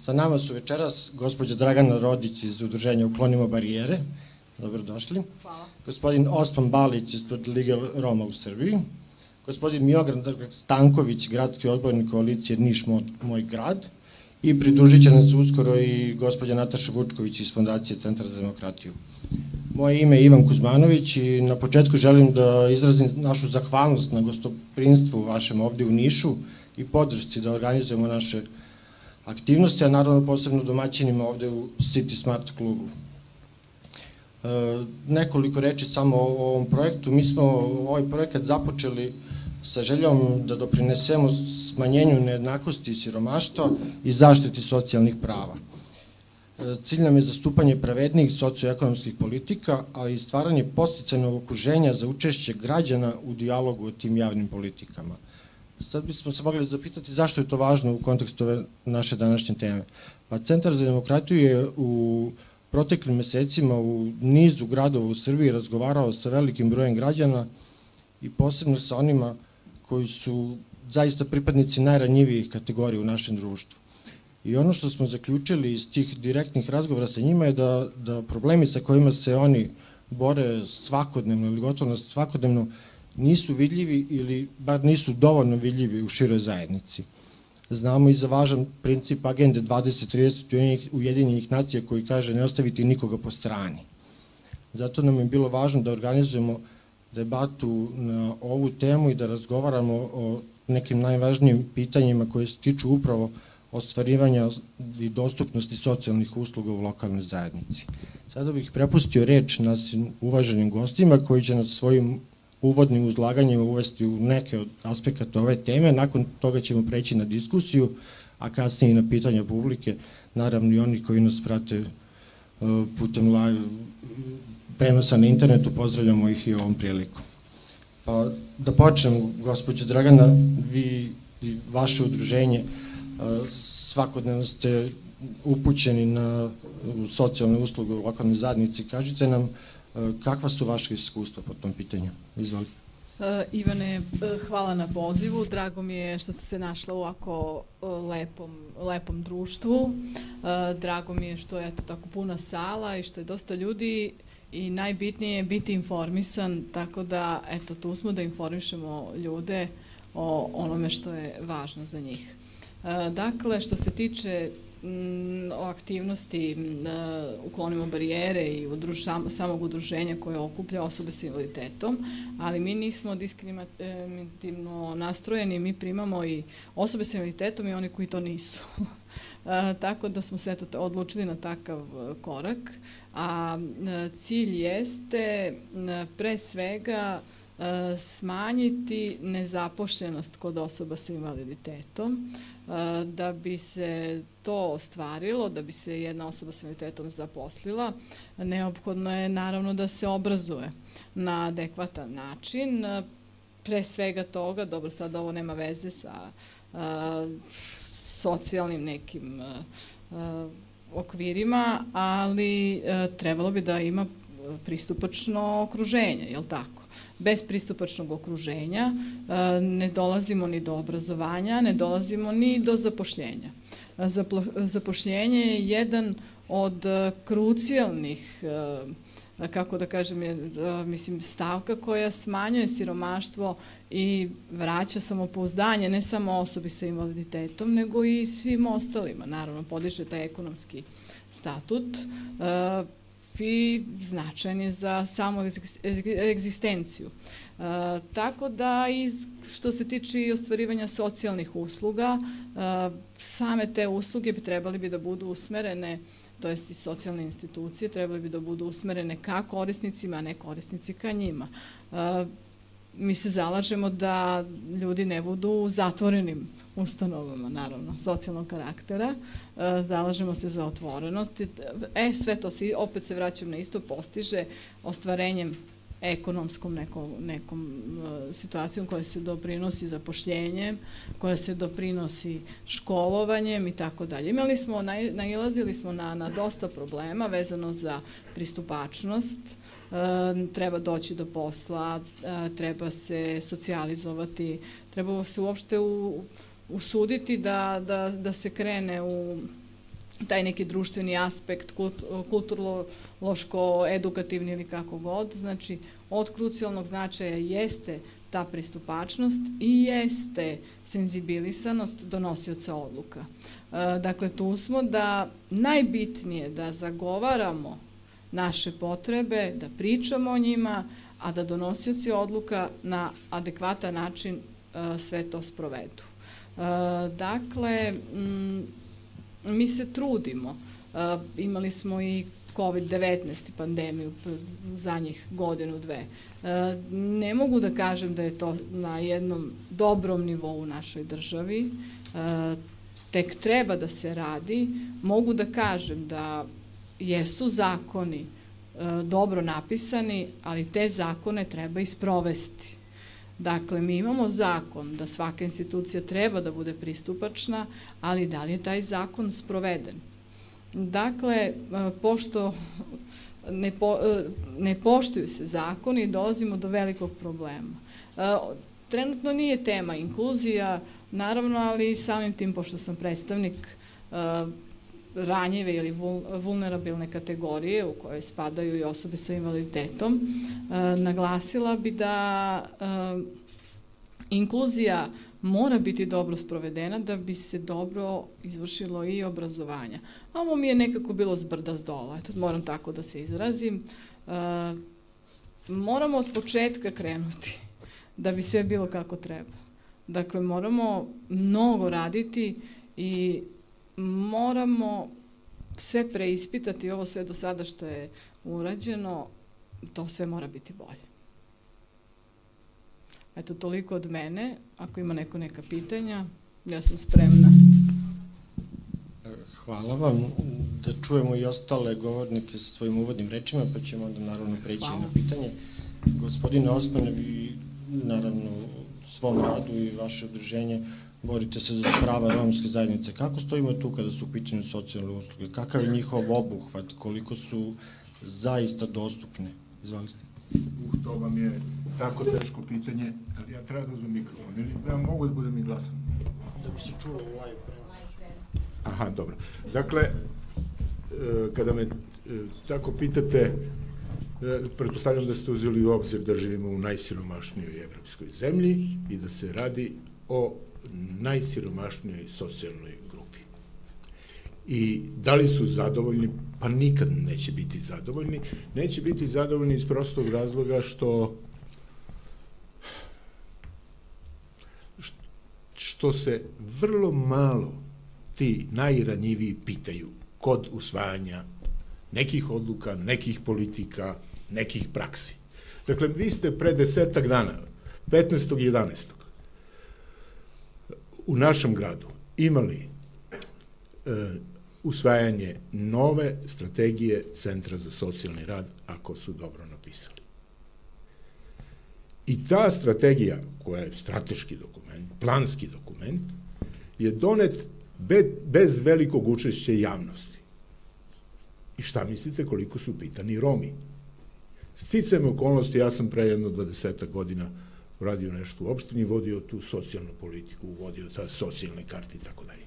Sa nama su večeras gospođa Dragana Rodić iz udruženja Uklonimo barijere. Dobrodošli. Hvala. Gospodin Osman Balić iz Legal Roma u Srbiji. Gospodin Miogran Stanković, gradski odbornik koalicije Niš Moj grad. I pridružit će nas uskoro i gospođa Nataša Vučković iz Fondacije Centra za demokratiju. Moje ime je Ivan Kuzmanović i na početku želim da izrazim našu zahvalnost na gostoprinstvu vašem ovde u Nišu i podršci da organizujemo naše aktivnosti, a naravno posebno domaćinima ovde u City Smart klubu. E, nekoliko reči samo o ovom projektu. Mi smo ovaj projekat započeli sa željom da doprinesemo smanjenju nejednakosti i siromaštva i zaštiti socijalnih prava. E, cilj nam je zastupanje pravednih socioekonomskih politika, ali i stvaranje posticajnog okruženja za učešće građana u dijalogu o tim javnim politikama – Sad bismo se mogli zapitati zašto je to važno u kontekstu ove naše današnje teme. Pa Centar za demokratiju je u proteklim mesecima u nizu gradova u Srbiji razgovarao sa velikim brojem građana i posebno sa onima koji su zaista pripadnici najranjivijih kategorija u našem društvu. I ono što smo zaključili iz tih direktnih razgovora sa njima je da, da problemi sa kojima se oni bore svakodnevno ili gotovo svakodnevno nisu vidljivi ili bar nisu dovoljno vidljivi u široj zajednici. Znamo i za važan princip agende 2030 Ujedinjenih nacija koji kaže ne ostaviti nikoga po strani. Zato nam je bilo važno da organizujemo debatu na ovu temu i da razgovaramo o nekim najvažnijim pitanjima koje se tiču upravo ostvarivanja i dostupnosti socijalnih usluga u lokalnoj zajednici. Sada bih prepustio reč nas uvaženim gostima koji će nas svojim uvodnim uzlaganjima uvesti u neke od aspekata ove teme. Nakon toga ćemo preći na diskusiju, a kasnije i na pitanja publike, naravno i oni koji nas prate uh, putem live prenosa na internetu, pozdravljamo ih i ovom prilikom. Pa da počnem, gospođo Dragana, vi i vaše udruženje uh, svakodnevno ste upućeni na socijalne usluge u lokalnoj zadnici. Kažite nam E, kakva su vaše iskustva po tom pitanju? Izvolite. Ivane, e, hvala na pozivu. Drago mi je što ste se našla u ovako lepom, lepom društvu. Uh, drago mi je što je eto tako puna sala i što je dosta ljudi i najbitnije je biti informisan, tako da eto tu smo da informišemo ljude o onome što je važno za njih. Dakle, što se tiče Mm, o aktivnosti mm, uklonimo barijere i udruža, samog udruženja koje okuplja osobe sa invaliditetom, ali mi nismo diskriminativno nastrojeni, mi primamo i osobe sa invaliditetom i oni koji to nisu. Tako da smo se odlučili na takav e, korak, a cilj jeste pre svega e, smanjiti nezapošljenost kod osoba sa invaliditetom, da bi se to ostvarilo, da bi se jedna osoba sa invaliditetom zaposlila, neophodno je naravno da se obrazuje na adekvatan način. Pre svega toga, dobro sad ovo nema veze sa socijalnim nekim okvirima, ali trebalo bi da ima pristupačno okruženje, je li tako? Bez pristupačnog okruženja e, ne dolazimo ni do obrazovanja, ne dolazimo ni do zapošljenja. E, zapošljenje je jedan od e, krucijalnih kako da kažem, je, mislim, stavka koja smanjuje siromaštvo i vraća samopouzdanje ne samo osobi sa invaliditetom, nego i svim ostalima. Naravno, podiže taj ekonomski statut, i značajan je za samu egzistenciju. E, tako da, iz, što se tiče i ostvarivanja socijalnih usluga, e, same te usluge bi trebali bi da budu usmerene to jest i socijalne institucije, trebali bi da budu usmerene ka korisnicima, a ne korisnici ka njima. E, mi se zalažemo da ljudi ne budu zatvorenim ustanovama, naravno, socijalnog karaktera. E, zalažemo se za otvorenost. E, sve to se, opet se vraćam na isto, postiže ostvarenjem ekonomskom nekom, nekom uh, situacijom koja se doprinosi zapošljenjem, koja se doprinosi školovanjem i tako dalje. Imali smo, nailazili smo na, na dosta problema vezano za pristupačnost, uh, treba doći do posla, treba se socijalizovati, treba se uopšte u, usuditi da, da, da se krene u taj neki društveni aspekt, kulturološko, edukativni ili kako god, znači od krucijalnog značaja jeste ta pristupačnost i jeste senzibilisanost donosioca odluka. E, dakle, tu smo da najbitnije da zagovaramo naše potrebe, da pričamo o njima, a da donosioci odluka na adekvatan način e, sve to sprovedu. E, dakle, mi se trudimo. Imali smo i COVID-19 pandemiju u zadnjih godinu, dve. Ne mogu da kažem da je to na jednom dobrom nivou u našoj državi tek treba da se radi, mogu da kažem da jesu zakoni e, dobro napisani, ali te zakone treba isprovesti. Dakle, mi imamo zakon da svaka institucija treba da bude pristupačna, ali da li je taj zakon sproveden? Dakle, e, pošto ne, e, ne poštuju se zakoni, dolazimo do velikog problema. Trenutno nije tema inkluzija, naravno, ali samim tim, pošto sam predstavnik ranjive ili vulnerabilne kategorije u kojoj spadaju i osobe sa invaliditetom, uh, naglasila bi da uh, inkluzija mora biti dobro sprovedena da bi se dobro izvršilo i obrazovanja. A ovo mi je nekako bilo zbrda z dola, eto, moram tako da se izrazim. Moramo od početka krenuti da bi sve bilo kako treba. Dakle, moramo mnogo raditi i moramo sve preispitati, ovo sve do sada što je urađeno, to sve mora biti bolje. Eto, toliko od mene. Ako ima neko neka pitanja, ja sam spremna. Hvala vam. Da čujemo i ostale govornike sa svojim uvodnim rečima, pa ćemo onda naravno preći Hvala. na pitanje. Gospodine Osman, vi naravno svom radu i vaše udruženje borite se za prava romske zajednice. Kako stojimo tu kada su u pitanju socijalne usluge? Kakav je njihov obuhvat? Koliko su zaista dostupne? Izvalite. Uh, to vam je tako teško pitanje. Ja treba da uzmem mikrofon. Ili ja mogu da budem i glasan? Da bi se čuo u live Aha, dobro. Dakle, e, kada me e, tako pitate, E, pretpostavljam da ste uzeli u obzir da živimo u najsiromašnijoj evropskoj zemlji i da se radi o najsiromašnijoj socijalnoj grupi. I da li su zadovoljni? Pa nikad neće biti zadovoljni. Neće biti zadovoljni iz prostog razloga što što se vrlo malo ti najranjiviji pitaju kod usvajanja nekih odluka, nekih politika, nekih praksi. Dakle, vi ste pre desetak dana, 15.11. u našem gradu imali e, usvajanje nove strategije Centra za socijalni rad, ako su dobro napisali. I ta strategija, koja je strateški dokument, planski dokument, je donet bez velikog učešća javnosti. I šta mislite koliko su pitani Romi? Sticajem okolnosti, ja sam pre jedno 20 godina radio nešto u opštini, vodio tu socijalnu politiku, vodio ta socijalne karte i tako dalje.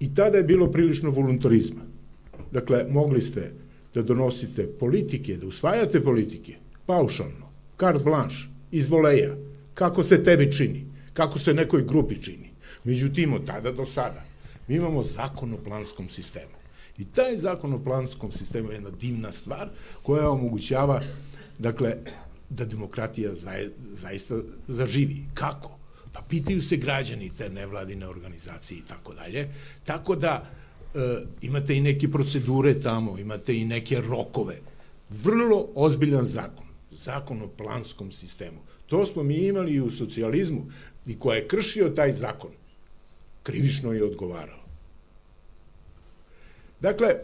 I tada je bilo prilično voluntarizma. Dakle, mogli ste da donosite politike, da usvajate politike, paušalno, carte blanche, iz voleja, kako se tebi čini, kako se nekoj grupi čini. Međutim, od tada do sada, mi imamo zakon o planskom sistemu. I taj zakon o planskom sistemu je jedna divna stvar koja omogućava, dakle, da demokratija zaista zaživi. Kako? Pa pitaju se građani te nevladine organizacije i tako dalje. Tako da e, imate i neke procedure tamo, imate i neke rokove. Vrlo ozbiljan zakon. Zakon o planskom sistemu. To smo mi imali i u socijalizmu i ko je kršio taj zakon, krivično je odgovarao. Dakle,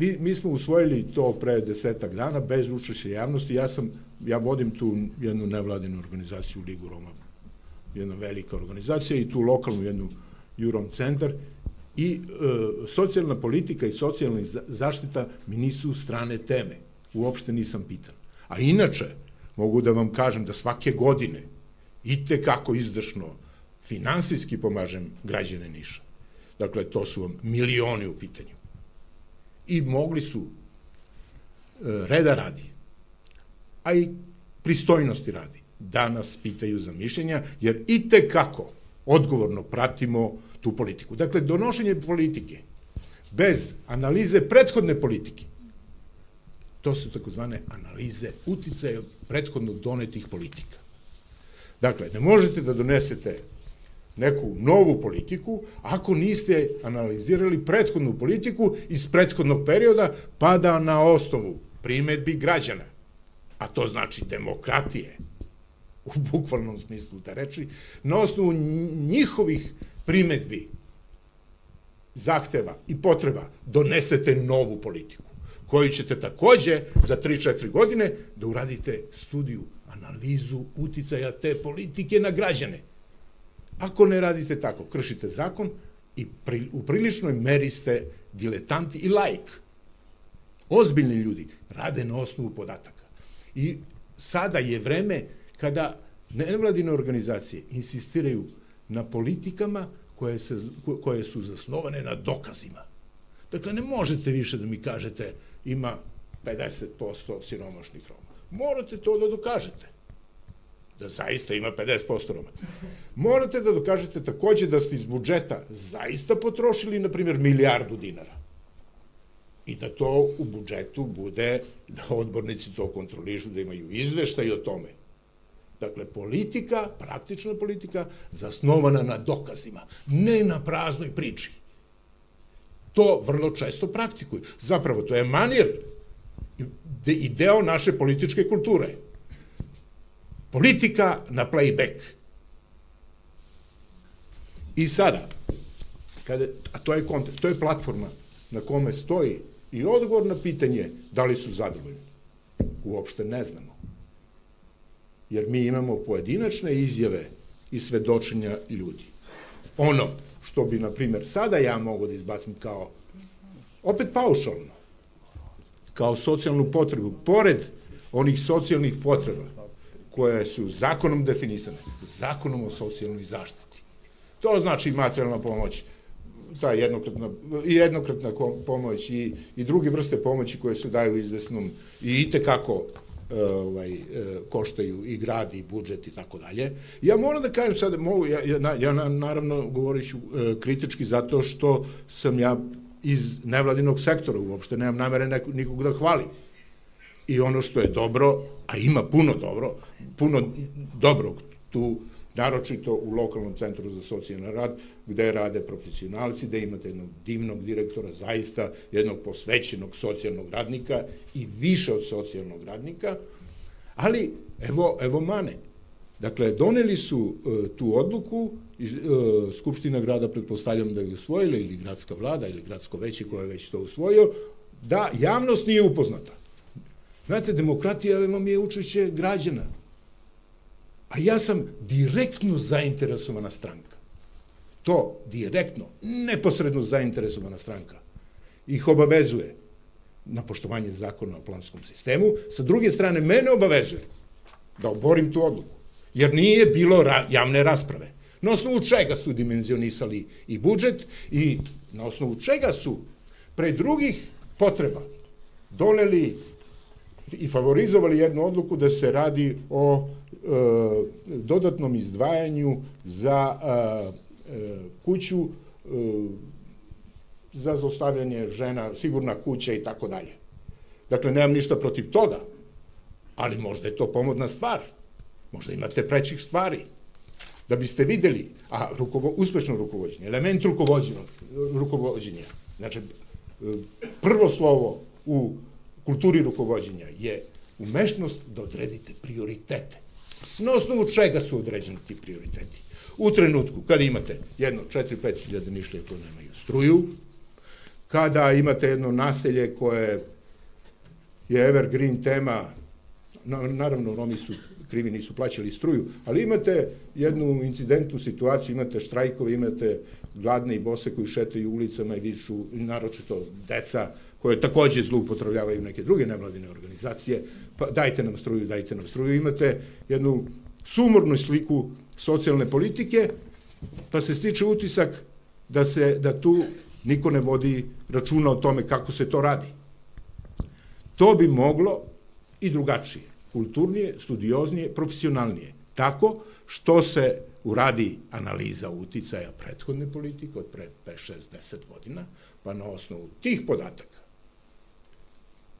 vi, mi smo usvojili to pre desetak dana bez učešća javnosti. Ja sam, ja vodim tu jednu nevladinu organizaciju Ligu Roma, jedna velika organizacija i tu lokalnu jednu Jurom centar i e, socijalna politika i socijalna zaštita mi nisu strane teme. Uopšte nisam pitan. A inače, mogu da vam kažem da svake godine i te kako izdršno finansijski pomažem građane Niša. Dakle, to su vam milioni u pitanju i mogli su e, reda radi, a i pristojnosti radi, da nas pitaju za mišljenja, jer i te kako odgovorno pratimo tu politiku. Dakle, donošenje politike bez analize prethodne politike, to su takozvane analize uticaja prethodno donetih politika. Dakle, ne možete da donesete neku novu politiku ako niste analizirali prethodnu politiku iz prethodnog perioda, pa da na osnovu primetbi građana, a to znači demokratije, u bukvalnom smislu te reči, na osnovu njihovih primetbi, zahteva i potreba donesete novu politiku, koju ćete takođe za 3-4 godine da uradite studiju, analizu uticaja te politike na građane. Ako ne radite tako, kršite zakon i pri, u priličnoj meri ste diletanti i laik. Ozbiljni ljudi rade na osnovu podataka. I sada je vreme kada nevladine organizacije insistiraju na politikama koje, se, koje su zasnovane na dokazima. Dakle, ne možete više da mi kažete ima 50% siromašnih Roma. Morate to da dokažete. Da zaista ima 50% Roma. Morate da dokažete takođe da ste iz budžeta zaista potrošili, na primjer, milijardu dinara. I da to u budžetu bude, da odbornici to kontrolišu, da imaju izveštaj o tome. Dakle, politika, praktična politika, zasnovana na dokazima, ne na praznoj priči. To vrlo često praktikuju. Zapravo, to je manir i deo naše političke kulture. Politika na playback. I sada, kada, a to je kontekst, to je platforma na kome stoji i odgovor na pitanje da li su zadovoljni. Uopšte ne znamo. Jer mi imamo pojedinačne izjave i svedočenja ljudi. Ono što bi, na primer, sada ja mogu da izbacim kao, opet paušalno, kao socijalnu potrebu, pored onih socijalnih potreba koje su zakonom definisane, zakonom o socijalnoj zaštiti. To znači materijalna pomoć, ta jednokratna, i jednokratna pomoć i, i druge vrste pomoći koje se daju izvesnom i i tekako e, ovaj, e, koštaju i grad i budžet i tako dalje. Ja moram da kažem sad, mogu, ja, ja, ja naravno govoriću e, kritički zato što sam ja iz nevladinog sektora uopšte, nemam namere nikog da hvalim. I ono što je dobro, a ima puno dobro, puno dobrog tu, naročito u lokalnom centru za socijalni rad, gde rade profesionalci, gde imate jednog divnog direktora, zaista jednog posvećenog socijalnog radnika i više od socijalnog radnika, ali evo, evo mane. Dakle, doneli su e, tu odluku, e, Skupština grada, pretpostavljam da je usvojila, ili gradska vlada, ili gradsko veće koje je već to usvojio, da javnost nije upoznata. Znate, demokratija vam je učešće građana, a ja sam direktno zainteresovana stranka. To direktno, neposredno zainteresovana stranka ih obavezuje na poštovanje zakona o planskom sistemu, sa druge strane mene obavezuje da oborim tu odluku, jer nije bilo ra javne rasprave. Na osnovu čega su dimenzionisali i budžet i na osnovu čega su pre drugih potreba doneli i favorizovali jednu odluku da se radi o dodatnom izdvajanju za e, e, kuću e, za zlostavljanje žena, sigurna kuća i tako dalje. Dakle, nemam ništa protiv toga, ali možda je to pomodna stvar. Možda imate prećih stvari. Da biste videli, a rukovo, uspešno rukovodđenje, element rukovođenja, rukovođenja, znači e, prvo slovo u kulturi rukovođenja je umešnost da odredite prioritete. Na osnovu čega su određeni ti prioriteti? U trenutku kada imate jedno 4-5 hiljada nišlje koje nemaju struju, kada imate jedno naselje koje je evergreen tema, naravno Romi su krivi, nisu plaćali struju, ali imate jednu incidentnu situaciju, imate štrajkove, imate gladne i bose koji šetaju ulicama i viču, naročito deca, koje takođe zloupotrebljavaju neke druge nevladine organizacije, pa dajte nam struju, dajte nam struju. Imate jednu sumornu sliku socijalne politike, pa se stiče utisak da se da tu niko ne vodi računa o tome kako se to radi. To bi moglo i drugačije, kulturnije, studioznije, profesionalnije. Tako što se uradi analiza uticaja prethodne politike od pre 5, 6, 10 godina, pa na osnovu tih podataka,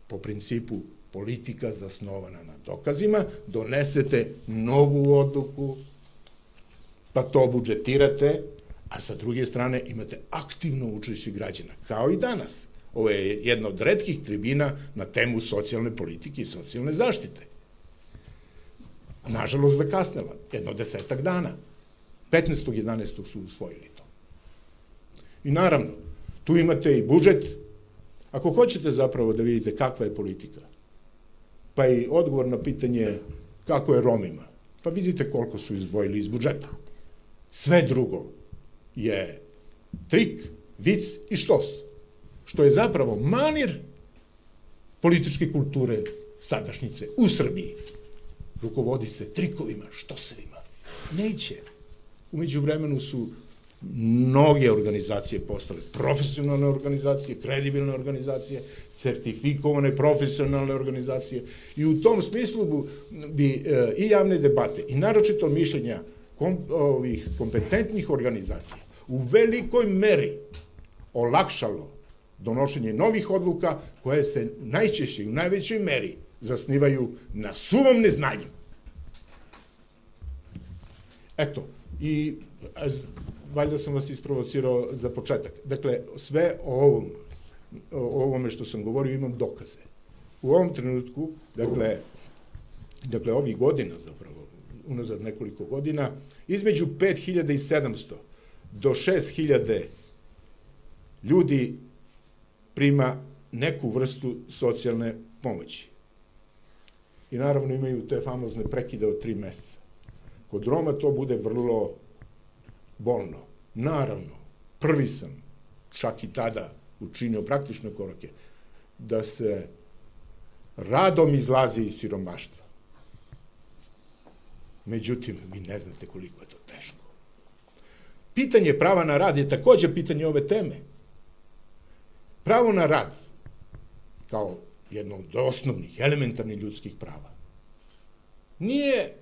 po principu politika zasnovana na dokazima, donesete novu odluku, pa to budžetirate, a sa druge strane imate aktivno učešće građana, kao i danas. Ovo je jedna od redkih tribina na temu socijalne politike i socijalne zaštite. Nažalost, zakasnela, jedno desetak dana. 15.11. su usvojili to. I naravno, tu imate i budžet. Ako hoćete zapravo da vidite kakva je politika, pa i odgovor na pitanje kako je Romima, pa vidite koliko su izdvojili iz budžeta. Sve drugo je trik, vic i štos, što je zapravo manir političke kulture sadašnjice u Srbiji. Rukovodi se trikovima, štosevima. Neće. Umeđu vremenu su mnoge organizacije postale profesionalne organizacije, kredibilne organizacije, sertifikovane profesionalne organizacije i u tom smislu bi e, i javne debate i naročito mišljenja ovih kompetentnih organizacija u velikoj meri olakšalo donošenje novih odluka koje se najčešće i u najvećoj meri zasnivaju na suvom neznanju. Eto, i valjda sam vas isprovocirao za početak. Dakle, sve o ovom, o ovome što sam govorio imam dokaze. U ovom trenutku, dakle, dakle ovih godina zapravo, unazad nekoliko godina, između 5700 do 6000 ljudi prima neku vrstu socijalne pomoći. I naravno imaju te famozne prekide od tri meseca. Kod Roma to bude vrlo bolno. Naravno, prvi sam, čak i tada, učinio praktične korake, da se radom izlazi iz siromaštva. Međutim, vi ne znate koliko je to teško. Pitanje prava na rad je takođe pitanje ove teme. Pravo na rad, kao jedno od osnovnih, elementarnih ljudskih prava, nije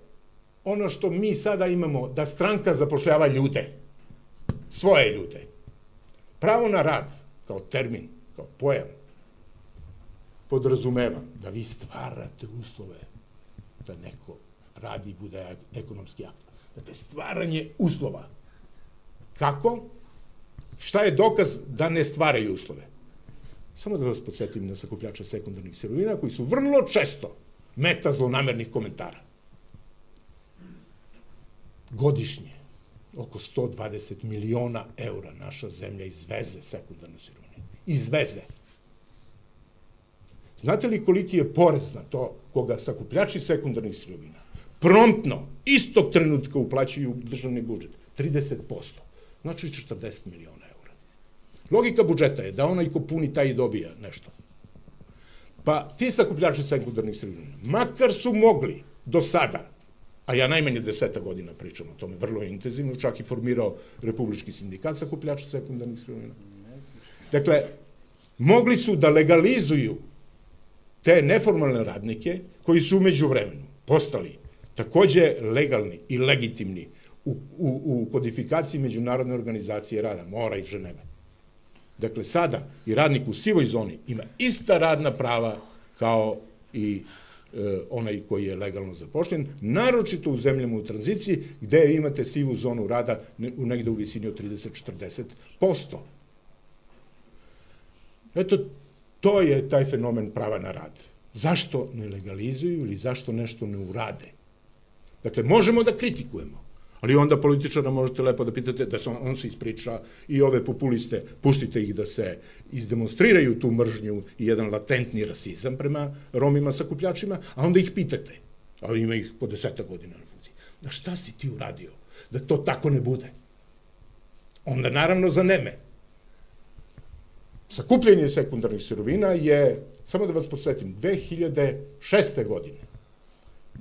ono što mi sada imamo, da stranka zapošljava ljude, svoje ljude. Pravo na rad, kao termin, kao pojam, podrazumeva da vi stvarate uslove da neko radi i bude ekonomski aktivan. Dakle, stvaranje uslova. Kako? Šta je dokaz da ne stvaraju uslove? Samo da vas podsjetim na sakupljača sekundarnih sirovina koji su vrlo često meta zlonamernih komentara godišnje oko 120 miliona eura naša zemlja izveze sekundarne sirovine. Izveze. Znate li koliki je porez na to koga sakupljači sekundarnih sirovina promptno, istog trenutka uplaćuju državni budžet? 30%. Znači 40 miliona eura. Logika budžeta je da onaj ko puni taj i dobija nešto. Pa ti sakupljači sekundarnih sirovina, makar su mogli do sada a ja najmanje deseta godina pričam o tome, vrlo intenzivno, čak i formirao Republički sindikat sakupljača sekundarnih sirovina. Dakle, mogli su da legalizuju te neformalne radnike koji su umeđu vremenu postali takođe legalni i legitimni u, u, u kodifikaciji Međunarodne organizacije rada, Mora i Ženeve. Dakle, sada i radnik u sivoj zoni ima ista radna prava kao i onaj koji je legalno zapošljen, naročito u zemljama u tranziciji gde imate sivu zonu rada negde u visini od 30-40%. Eto, to je taj fenomen prava na rad. Zašto ne legalizuju ili zašto nešto ne urade? Dakle, možemo da kritikujemo, Ali onda političara možete lepo da pitate da se on, on se ispriča i ove populiste, puštite ih da se izdemonstriraju tu mržnju i jedan latentni rasizam prema Romima sakupljačima, a onda ih pitate, a ima ih po deseta godina na funkciji, da šta si ti uradio da to tako ne bude? Onda naravno za neme. Sakupljanje sekundarnih sirovina je, samo da vas podsjetim, 2006. godine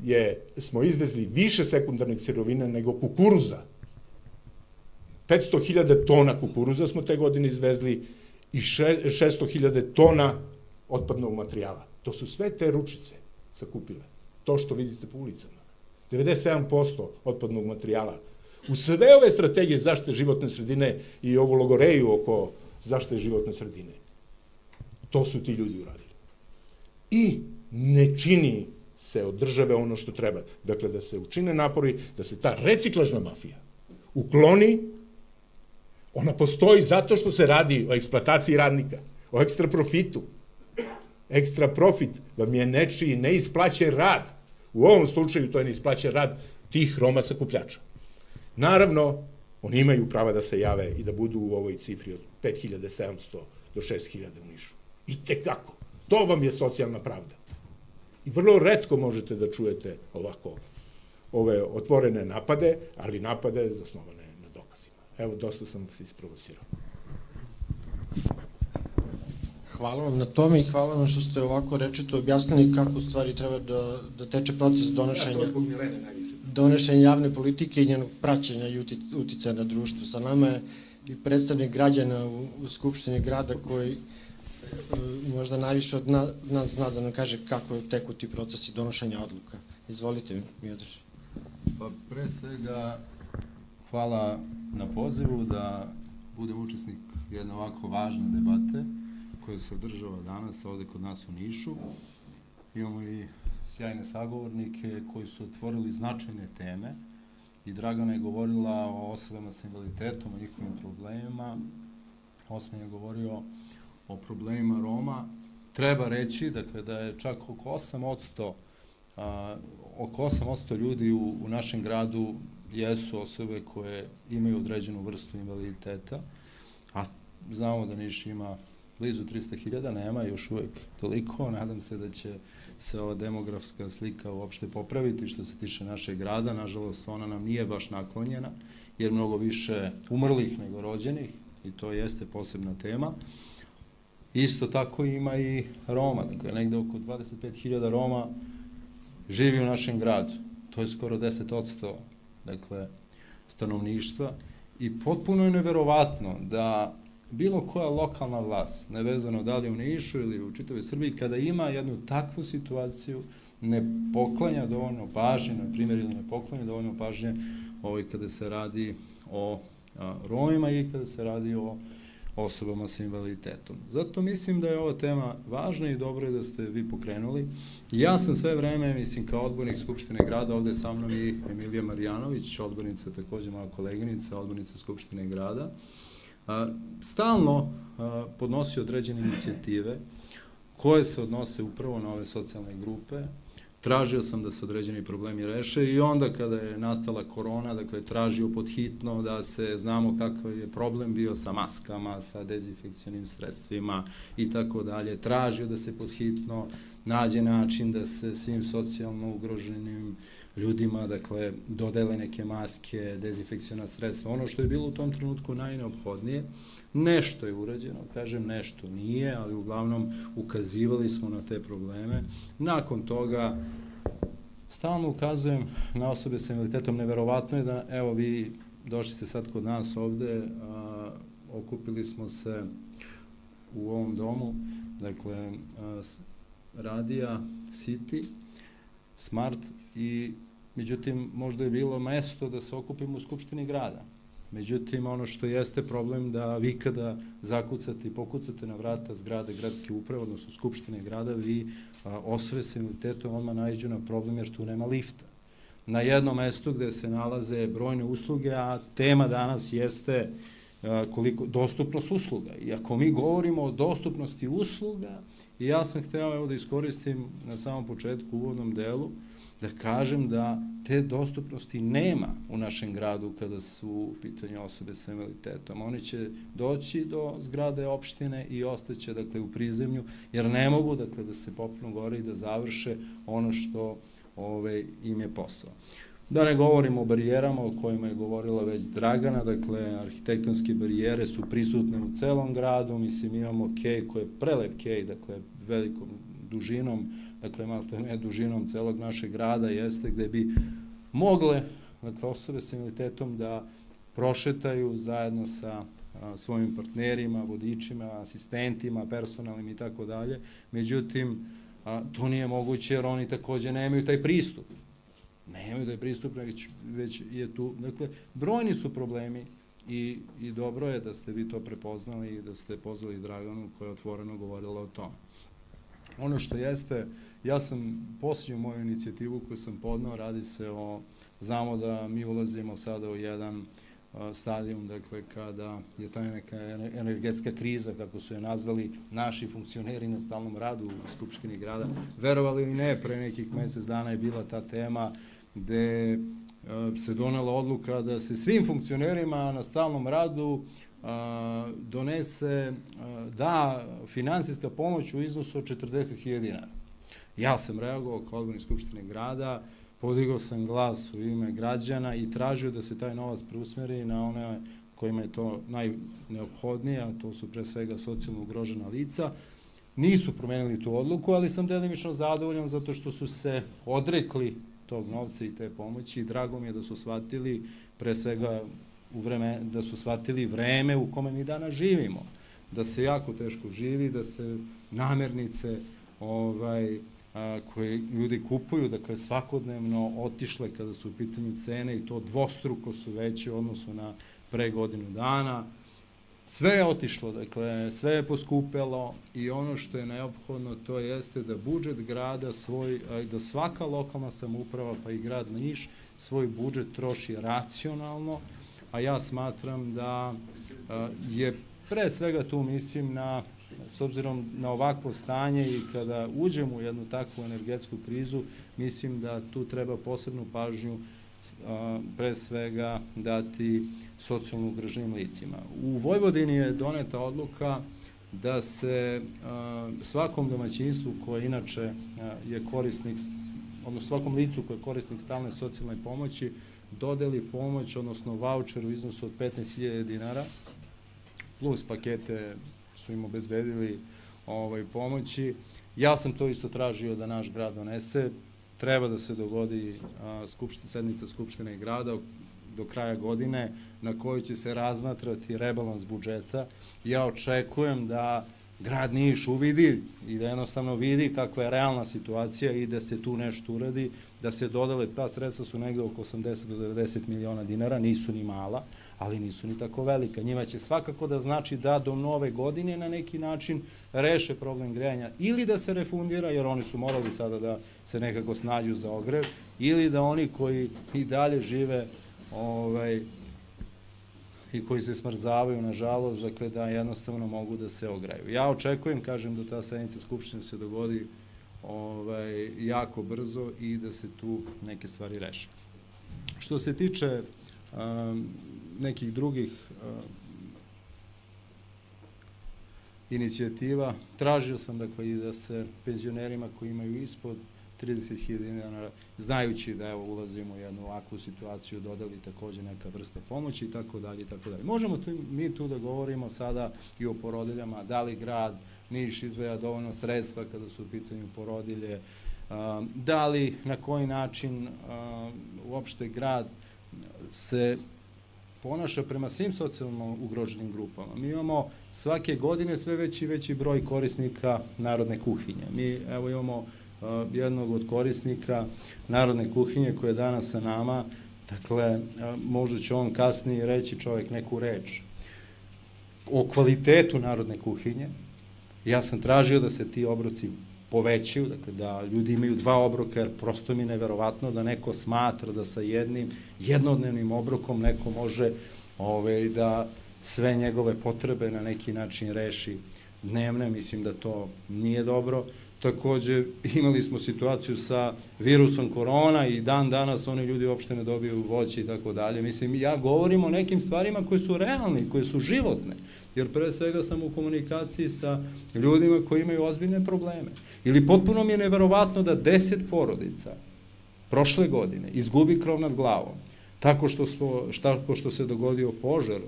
je, smo izvezli više sekundarnih sirovina nego kukuruza. 500.000 tona kukuruza smo te godine izvezli i 600.000 tona otpadnog materijala. To su sve te ručice sakupile. To što vidite po ulicama. 97% otpadnog materijala. U sve ove strategije zaštite životne sredine i ovu logoreju oko zaštite životne sredine. To su ti ljudi uradili. I ne čini se od države ono što treba. Dakle, da se učine napori, da se ta reciklažna mafija ukloni, ona postoji zato što se radi o eksploataciji radnika, o ekstra profitu. Ekstra profit vam je nečiji neisplaćen rad. U ovom slučaju to je neisplaćen rad tih Roma sakupljača. Naravno, oni imaju prava da se jave i da budu u ovoj cifri od 5700 do 6000 u Nišu. I tekako. To vam je socijalna pravda. I vrlo redko možete da čujete ovako ove otvorene napade, ali napade zasnovane na dokazima. Evo, dosta sam se isprovocirao. Hvala vam na tome i hvala vam što ste ovako rečito objasnili kako stvari treba da, da teče proces donošenja. Ja, donošenja javne politike i njenog praćenja i uticaja na društvo. Sa nama je i predstavnik građana u, u Skupštini grada koji možda najviše od nas, zna da nam kaže kako teku ti procesi donošenja odluka. Izvolite, Miodraž. Pa pre svega hvala na pozivu da budem učesnik jedne ovako važne debate koja se održava danas ovde kod nas u Nišu. Imamo i sjajne sagovornike koji su otvorili značajne teme i Dragana je govorila o osobama sa invaliditetom, o njihovim problemima, Osman je govorio o problemima Roma. Treba reći, dakle, da je čak oko 8%, a, oko 8% ljudi u, u našem gradu jesu osobe koje imaju određenu vrstu invaliditeta, a znamo da Niš ima blizu 300.000, nema još uvek toliko, nadam se da će se ova demografska slika uopšte popraviti što se tiče našeg grada, nažalost ona nam nije baš naklonjena, jer mnogo više umrlih nego rođenih i to jeste posebna tema. Isto tako ima i Roma, dakle negde oko 25.000 Roma živi u našem gradu, to je skoro 10% dakle, stanovništva. I potpuno je neverovatno da bilo koja lokalna vlast, nevezano da li u Nišu ili u čitavoj Srbiji, kada ima jednu takvu situaciju, ne poklanja dovoljno pažnje, na primjer, ili ne poklanja dovoljno pažnje ovaj, kada se radi o a, Romima i kada se radi o osobama sa invaliditetom. Zato mislim da je ova tema važna i dobro je da ste vi pokrenuli. Ja sam sve vreme, mislim, kao odbornik Skupštine grada, ovde sa mnom i Emilija Marjanović, odbornica, takođe moja koleginica, odbornica Skupštine grada, stalno podnosi određene inicijative koje se odnose upravo na ove socijalne grupe. Tražio sam da se određeni problemi reše i onda kada je nastala korona, dakle tražio podhitno da se znamo kakav je problem bio sa maskama, sa dezinfekcionim sredstvima i tako dalje. Tražio da se podhitno nađe način da se svim socijalno ugroženim ljudima, dakle, dodele neke maske, dezinfekcijona sredstva, ono što je bilo u tom trenutku najneophodnije. Nešto je urađeno, kažem nešto nije, ali uglavnom ukazivali smo na te probleme. Nakon toga, stalno ukazujem na osobe sa invaliditetom, neverovatno je da, evo, vi došli ste sad kod nas ovde, a, okupili smo se u ovom domu, dakle, a, Radija City, Smart i međutim možda je bilo mesto da se okupimo u Skupštini grada. Međutim, ono što jeste problem da vi kada zakucate i pokucate na vrata zgrade gradske uprave, odnosno Skupštine grada, vi a, osobe sa invaliditetom odmah najđu na problem jer tu nema lifta. Na jednom mestu gde se nalaze brojne usluge, a tema danas jeste a, koliko, dostupnost usluga. I ako mi govorimo o dostupnosti usluga, i ja sam hteo evo da iskoristim na samom početku u uvodnom delu, da kažem da te dostupnosti nema u našem gradu kada su u pitanju osobe sa invaliditetom. Oni će doći do zgrade opštine i ostaće dakle, u prizemlju, jer ne mogu dakle, da se popnu gore i da završe ono što ove, im je posao. Da ne govorimo o barijerama o kojima je govorila već Dragana, dakle, arhitektonske barijere su prisutne u celom gradu, mislim imamo kej koji je prelep kej, dakle, velikom dužinom, dakle malo ne dužinom celog našeg grada jeste gde bi mogle dakle, osobe sa invaliditetom da prošetaju zajedno sa svojim partnerima, vodičima, asistentima, personalnim i tako dalje. Međutim, to nije moguće jer oni takođe nemaju taj pristup. Nemaju taj pristup, već, već je tu, dakle, brojni su problemi i, i dobro je da ste vi to prepoznali i da ste pozvali Draganu koja je otvoreno govorila o tome. Ono što jeste, ja sam posljednju moju inicijativu koju sam podnao, radi se o, znamo da mi ulazimo sada u jedan stadijum, dakle, kada je ta neka energetska kriza, kako su je nazvali naši funkcioneri na stalnom radu u Skupštini grada, verovali ili ne, pre nekih mesec dana je bila ta tema gde se donela odluka da se svim funkcionerima na stalnom radu donese, da financijska pomoć u iznosu od 40.000 dinara. Ja sam reagovao kao odbornik Skupštine grada, podigao sam glas u ime građana i tražio da se taj novac preusmeri na one kojima je to najneophodnije, a to su pre svega socijalno ugrožena lica. Nisu promenili tu odluku, ali sam delimično zadovoljan zato što su se odrekli tog novca i te pomoći drago mi je da su shvatili pre svega u vreme, da su shvatili vreme u kome mi danas živimo, da se jako teško živi, da se namernice ovaj, a, koje ljudi kupuju, dakle svakodnevno otišle kada su u pitanju cene i to dvostruko su veće u odnosu na pre godinu dana. Sve je otišlo, dakle, sve je poskupelo i ono što je neophodno to jeste da budžet grada svoj, da svaka lokalna samouprava pa i grad Niš svoj budžet troši racionalno, a ja smatram da je pre svega tu mislim na s obzirom na ovakvo stanje i kada uđemo u jednu takvu energetsku krizu, mislim da tu treba posebnu pažnju pre svega dati socijalno ugroženim licima. U Vojvodini je doneta odluka da se svakom domaćinstvu koje inače je korisnik, odnosno svakom licu koje je korisnik stalne socijalne pomoći, dodeli pomoć, odnosno voucher u iznosu od 15.000 dinara, plus pakete su im obezbedili ovaj, pomoći. Ja sam to isto tražio da naš grad donese. Treba da se dogodi sednica Skupštine grada do kraja godine na kojoj će se razmatrati rebalans budžeta. Ja očekujem da grad Niš uvidi i da jednostavno vidi kakva je realna situacija i da se tu nešto uradi, da se dodale, ta sredstva su negde oko 80 do 90 miliona dinara, nisu ni mala, ali nisu ni tako velika. Njima će svakako da znači da do nove godine na neki način reše problem grejanja ili da se refundira, jer oni su morali sada da se nekako snađu za ogrev, ili da oni koji i dalje žive ovaj, i koji se smrzavaju, nažalost, dakle da jednostavno mogu da se ograju. Ja očekujem, kažem, da ta sednica Skupštine se dogodi ovaj, jako brzo i da se tu neke stvari reše. Što se tiče um, nekih drugih uh, inicijativa, tražio sam dakle i da se penzionerima koji imaju ispod 30.000 dinara, znajući da evo ulazimo u jednu ovakvu situaciju, dodali takođe neka vrsta pomoći i tako dalje i tako dalje. Možemo tu, mi tu da govorimo sada i o porodiljama, da li grad Niš izveja dovoljno sredstva kada su u pitanju porodilje, da li, na koji način uopšte grad se ponaša prema svim socijalno ugroženim grupama. Mi imamo svake godine sve veći i veći broj korisnika narodne kuhinje. Mi evo imamo jednog od korisnika Narodne kuhinje koja je danas sa nama, dakle, možda će on kasnije reći čovjek neku reč o kvalitetu Narodne kuhinje. Ja sam tražio da se ti obroci povećaju, dakle da ljudi imaju dva obroka, jer prosto mi je neverovatno da neko smatra da sa jednim jednodnevnim obrokom neko može ovaj, da sve njegove potrebe na neki način reši dnevne, mislim da to nije dobro. Takođe, imali smo situaciju sa virusom korona i dan danas oni ljudi uopšte ne dobiju voće i tako dalje. Mislim, ja govorim o nekim stvarima koje su realne, koje su životne, jer pre svega sam u komunikaciji sa ljudima koji imaju ozbiljne probleme. Ili potpuno mi je neverovatno da deset porodica prošle godine izgubi krov nad glavom, tako što, smo, tako što se dogodio požar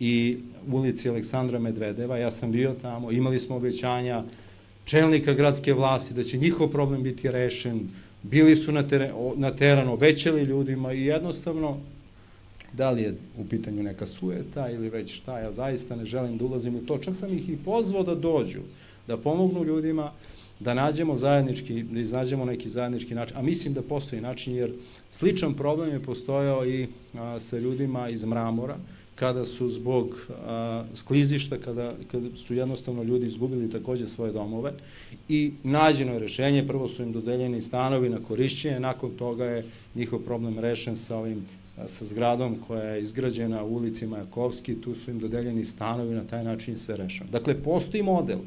i ulici Aleksandra Medvedeva, ja sam bio tamo, imali smo obećanja čelnika gradske vlasti, da će njihov problem biti rešen, bili su na, teren, na obećali ljudima i jednostavno Da li je u pitanju neka sueta ili već šta, ja zaista ne želim da ulazim u to. Čak sam ih i pozvao da dođu, da pomognu ljudima, da nađemo zajednički, da iznađemo neki zajednički način, a mislim da postoji način, jer sličan problem je postojao i sa ljudima iz Mramora, kada su zbog sklizišta, kada, kada su jednostavno ljudi izgubili takođe svoje domove i nađeno je rešenje, prvo su im dodeljeni stanovi na korišćenje, nakon toga je njihov problem rešen sa ovim sa zgradom koja je izgrađena u ulici Majakovski, tu su im dodeljeni stanovi, na taj način je sve rešeno. Dakle, postoji model.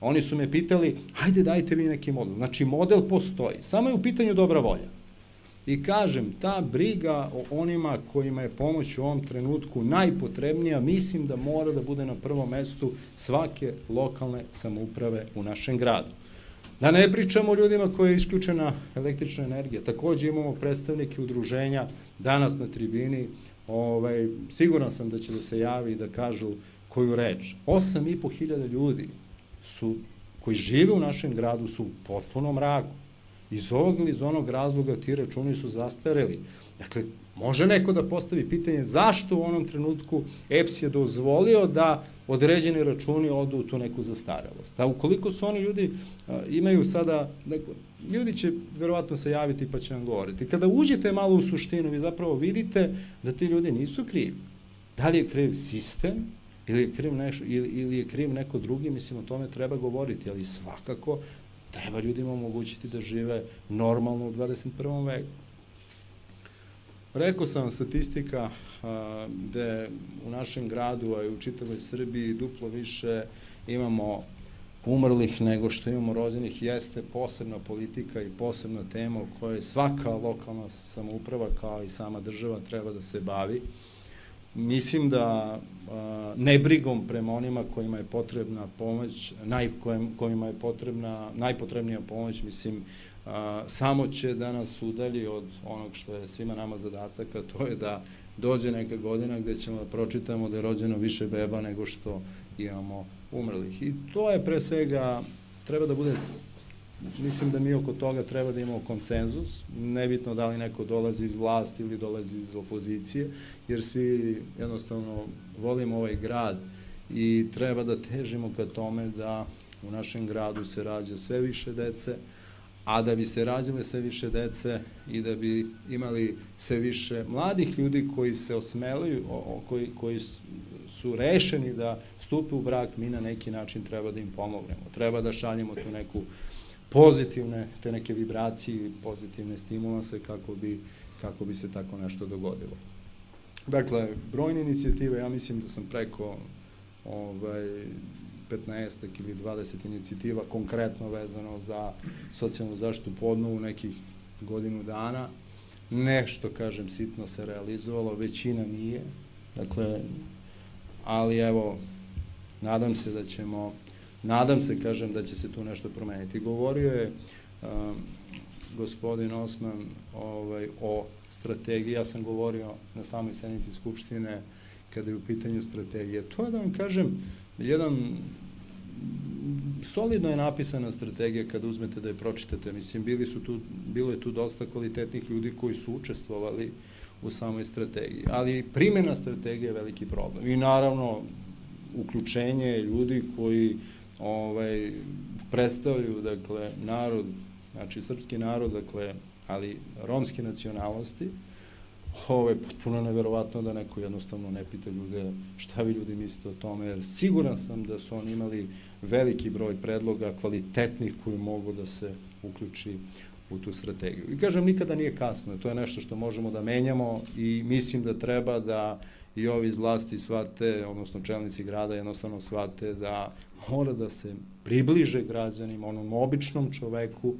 Oni su me pitali, hajde dajte mi neki model. Znači, model postoji, samo je u pitanju dobra volja. I kažem, ta briga o onima kojima je pomoć u ovom trenutku najpotrebnija, mislim da mora da bude na prvom mestu svake lokalne samouprave u našem gradu. Da ne pričamo o ljudima koji je isključena električna energija. Takođe imamo predstavnike udruženja danas na tribini. Ovaj, siguran sam da će da se javi i da kažu koju reč. 8,5 hiljada ljudi su, koji žive u našem gradu su u potpunom mraku. Iz ovog ili iz onog razloga ti računi su zastareli. Dakle, može neko da postavi pitanje zašto u onom trenutku EPS je dozvolio da određeni računi odu u tu neku zastarelost. A ukoliko su oni ljudi a, imaju sada, dakle, ljudi će verovatno se javiti pa će vam govoriti. Kada uđete malo u suštinu, vi zapravo vidite da ti ljudi nisu krivi. Da li je kriv sistem, ili je kriv, nešto, ili, ili je kriv neko drugi, mislim o tome treba govoriti, ali svakako treba ljudima omogućiti da žive normalno u 21. veku. Rekao sam statistika a, gde u našem gradu, a i u čitavoj Srbiji duplo više imamo umrlih nego što imamo rođenih jeste posebna politika i posebna tema u kojoj svaka lokalna samouprava kao i sama država treba da se bavi. Mislim da nebrigom prema onima kojima je potrebna pomoć, naj, kojima je potrebna, najpotrebnija pomoć, mislim, samo će da nas udalji od onog što je svima nama zadatak, a to je da dođe neka godina gde ćemo da pročitamo da je rođeno više beba nego što imamo umrlih. I to je pre svega, treba da bude mislim da mi oko toga treba da imamo konsenzus, nebitno da li neko dolazi iz vlasti ili dolazi iz opozicije, jer svi jednostavno volimo ovaj grad i treba da težimo ka tome da u našem gradu se rađa sve više dece, a da bi se rađale sve više dece i da bi imali sve više mladih ljudi koji se osmelaju, koji, koji su rešeni da stupe u brak, mi na neki način treba da im pomognemo. Treba da šaljemo tu neku pozitivne, te neke vibracije, pozitivne stimulanse kako bi, kako bi se tako nešto dogodilo. Dakle, brojne inicijative, ja mislim da sam preko ovaj, 15 ili 20 inicijativa konkretno vezano za socijalnu zaštitu podnovu nekih godinu dana. Nešto, kažem, sitno se realizovalo, većina nije. Dakle, ali evo, nadam se da ćemo Nadam se, kažem, da će se tu nešto promeniti. Govorio je um, gospodin Osman ovaj, o strategiji, ja sam govorio na samoj sednici Skupštine kada je u pitanju strategije. To je da vam kažem, jedan solidno je napisana strategija kada uzmete da je pročitate. Mislim, bili su tu, bilo je tu dosta kvalitetnih ljudi koji su učestvovali u samoj strategiji. Ali primjena strategije je veliki problem. I naravno, uključenje ljudi koji ovaj, predstavljaju, dakle, narod, znači srpski narod, dakle, ali romske nacionalnosti, ovo je potpuno neverovatno da neko jednostavno ne pita ljude šta vi ljudi mislite o tome, jer siguran sam da su oni imali veliki broj predloga kvalitetnih koji mogu da se uključi u tu strategiju. I kažem, nikada nije kasno, to je nešto što možemo da menjamo i mislim da treba da i ovi iz vlasti shvate, odnosno čelnici grada jednostavno shvate da mora da se približe građanima, onom običnom čoveku,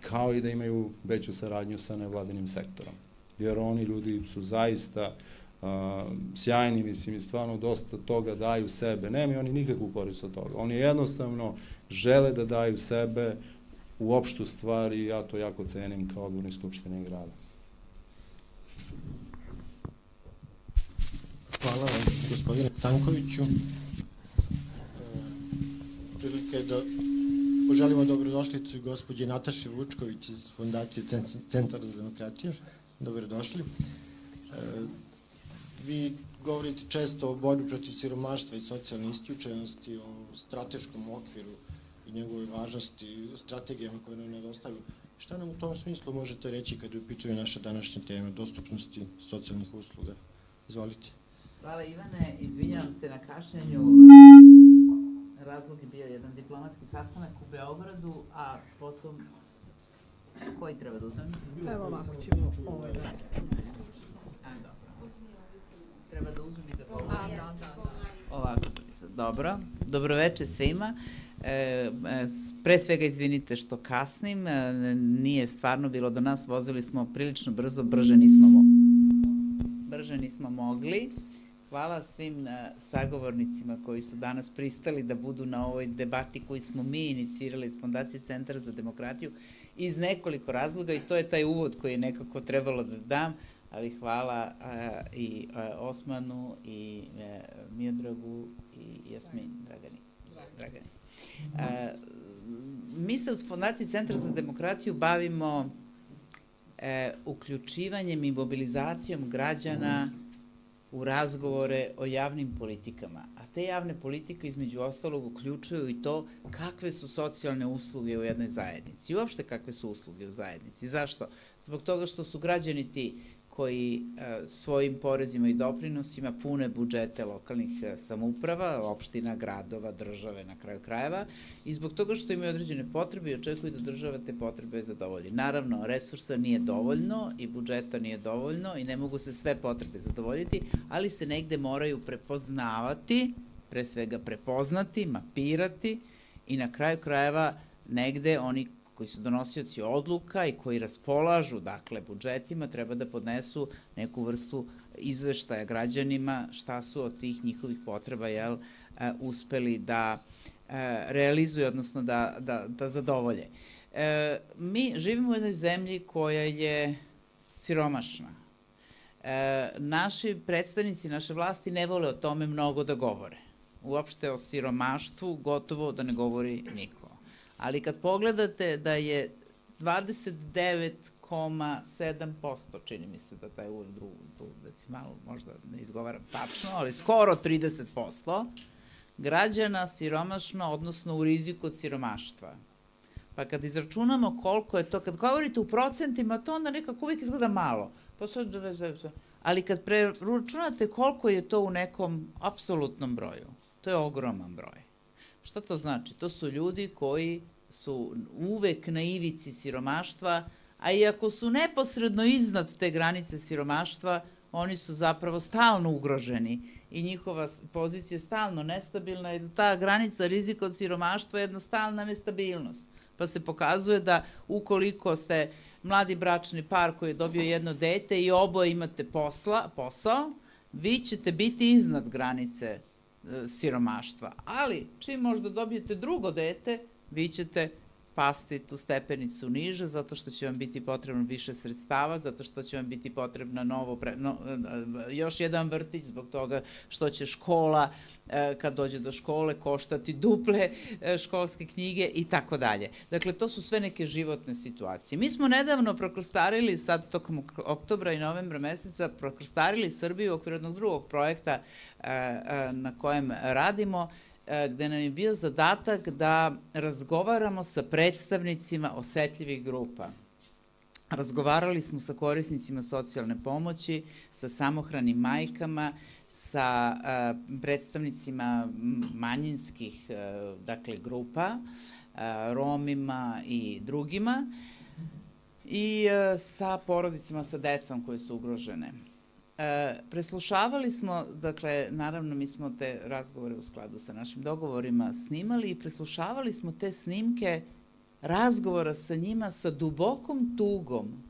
kao i da imaju veću saradnju sa nevladinim sektorom. Jer oni ljudi su zaista uh, sjajni, mislim, i stvarno dosta toga daju sebe. Nemaju oni nikakvu korist od toga. Oni jednostavno žele da daju sebe u opštu stvar i ja to jako cenim kao odbornik Skupštine grada. Hvala vam, gospodine Tankoviću. E, prilike da poželimo dobrodošlicu gospođe Nataše Vučković iz Fondacije Centar za demokratiju. Dobrodošli. vi govorite često o borbi protiv siromaštva i socijalne isključenosti, o strateškom okviru i njegovoj važnosti, strategijama koje nam nedostaju. Šta nam u tom smislu možete reći kada je u pitanju naša današnja tema dostupnosti socijalnih usluga? Izvolite. Hvala Ivane, izvinjavam se na kašnjenju. Razlog je bio jedan diplomatski sastanak u Beogradu, a potom koji treba da uzmem? Evo ovako ćemo ovaj da... A, dobro. Treba da uzmem i da pogledam. Da, da, da. Ovako, dobro. Dobroveče svima. E, e, pre svega izvinite što kasnim, e, nije stvarno bilo do nas, vozili smo prilično brzo, brže nismo, mo brže nismo mogli. Hvala svim e, sagovornicima koji su danas pristali da budu na ovoj debati koju smo mi inicirali iz Fondacije Centra za demokratiju iz nekoliko razloga i to je taj uvod koji je nekako trebalo da dam, ali hvala a, i a, Osmanu i a, Miodragu i Jasmin Dragani. Dragani. Mi se u Fondaciji Centra za demokratiju bavimo e, uključivanjem i mobilizacijom građana u razgovore o javnim politikama. A te javne politike između ostalog uključuju i to kakve su socijalne usluge u jednoj zajednici. I uopšte kakve su usluge u zajednici. Zašto? Zbog toga što su građani ti koji e, svojim porezima i doprinosima pune budžete lokalnih e, samouprava, opština, gradova, države na kraju krajeva i zbog toga što imaju određene potrebe i očekuju da država te potrebe zadovolji. Naravno, resursa nije dovoljno i budžeta nije dovoljno i ne mogu se sve potrebe zadovoljiti, ali se negde moraju prepoznavati, pre svega prepoznati, mapirati i na kraju krajeva negde oni koji su donosioci odluka i koji raspolažu, dakle, budžetima, treba da podnesu neku vrstu izveštaja građanima šta su od tih njihovih potreba, jel, e, uspeli da e, realizuju, odnosno da, da, da zadovolje. E, mi živimo u jednoj zemlji koja je siromašna. Naši predstavnici, naše vlasti ne vole o tome mnogo da govore. Uopšte o siromaštvu gotovo da ne govori niko ali kad pogledate da je 29,7% čini mi se da taj uvod drugu, tu decimalu možda ne izgovaram tačno, ali skoro 30% građana siromašno, odnosno u riziku od siromaštva. Pa kad izračunamo koliko je to, kad govorite u procentima, to onda nekako uvijek izgleda malo. Pa sad, ali kad preračunate koliko je to u nekom apsolutnom broju, to je ogroman broj. Šta to znači? To su ljudi koji su uvek na ivici siromaštva, a iako su neposredno iznad te granice siromaštva, oni su zapravo stalno ugroženi i njihova pozicija je stalno nestabilna i ta granica rizika od siromaštva je jedna stalna nestabilnost. Pa se pokazuje da ukoliko ste mladi bračni par koji je dobio jedno dete i oboje imate posla, posao, vi ćete biti iznad granice e, siromaštva. Ali, čim možda dobijete drugo dete, vi ćete pasti tu stepenicu niže zato što će vam biti potrebno više sredstava, zato što će vam biti potrebno novo, pre, no, još jedan vrtić zbog toga što će škola, e, kad dođe do škole, koštati duple e, školske knjige i tako dalje. Dakle, to su sve neke životne situacije. Mi smo nedavno prokostarili, sad tokom oktobra i novembra meseca, prokostarili Srbiju u okviru jednog drugog projekta e, na kojem radimo, E, gde nam je bio zadatak da razgovaramo sa predstavnicima osetljivih grupa. Razgovarali smo sa korisnicima socijalne pomoći, sa samohranim majkama, sa uh, predstavnicima manjinskih uh, dakle, grupa, Romima i drugima i sa porodicama sa decom koje su ugrožene. E, preslušavali smo, dakle, naravno mi smo te razgovore u skladu sa našim dogovorima snimali i preslušavali smo te snimke razgovora sa njima sa dubokom tugom,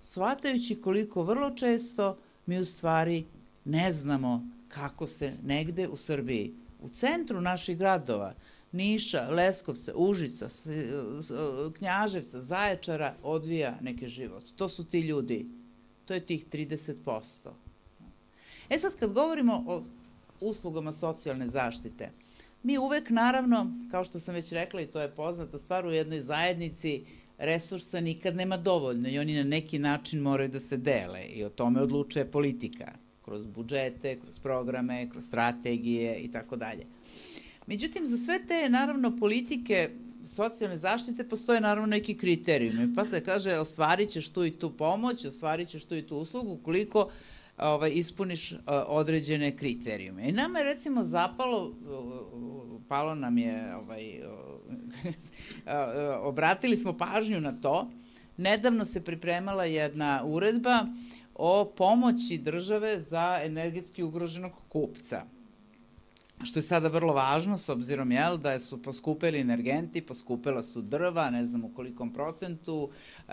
shvatajući koliko vrlo često mi u stvari ne znamo kako se negde u Srbiji, u centru naših gradova, Niša, Leskovca, Užica, Knjaževca, Zaječara odvija neki život. To su ti ljudi to je tih 30%. E sad kad govorimo o uslugama socijalne zaštite, mi uvek naravno, kao što sam već rekla i to je poznata stvar u jednoj zajednici, resursa nikad nema dovoljno i oni na neki način moraju da se dele i o tome odlučuje politika kroz budžete, kroz programe, kroz strategije i tako dalje. Međutim, za sve te, naravno, politike socijalne zaštite postoje naravno neki kriterijumi, pa se kaže ostvarit ćeš tu i tu pomoć, ostvarit ćeš tu i tu uslugu ukoliko ovaj, ispuniš uh, određene kriterijume. I nama je recimo zapalo, uh, palo nam je, ovaj, uh, obratili smo pažnju na to, nedavno se pripremala jedna uredba o pomoći države za energetski ugroženog kupca što je sada vrlo važno s obzirom jel, da su poskupeli energenti, poskupela su drva, ne znam u kolikom procentu, e,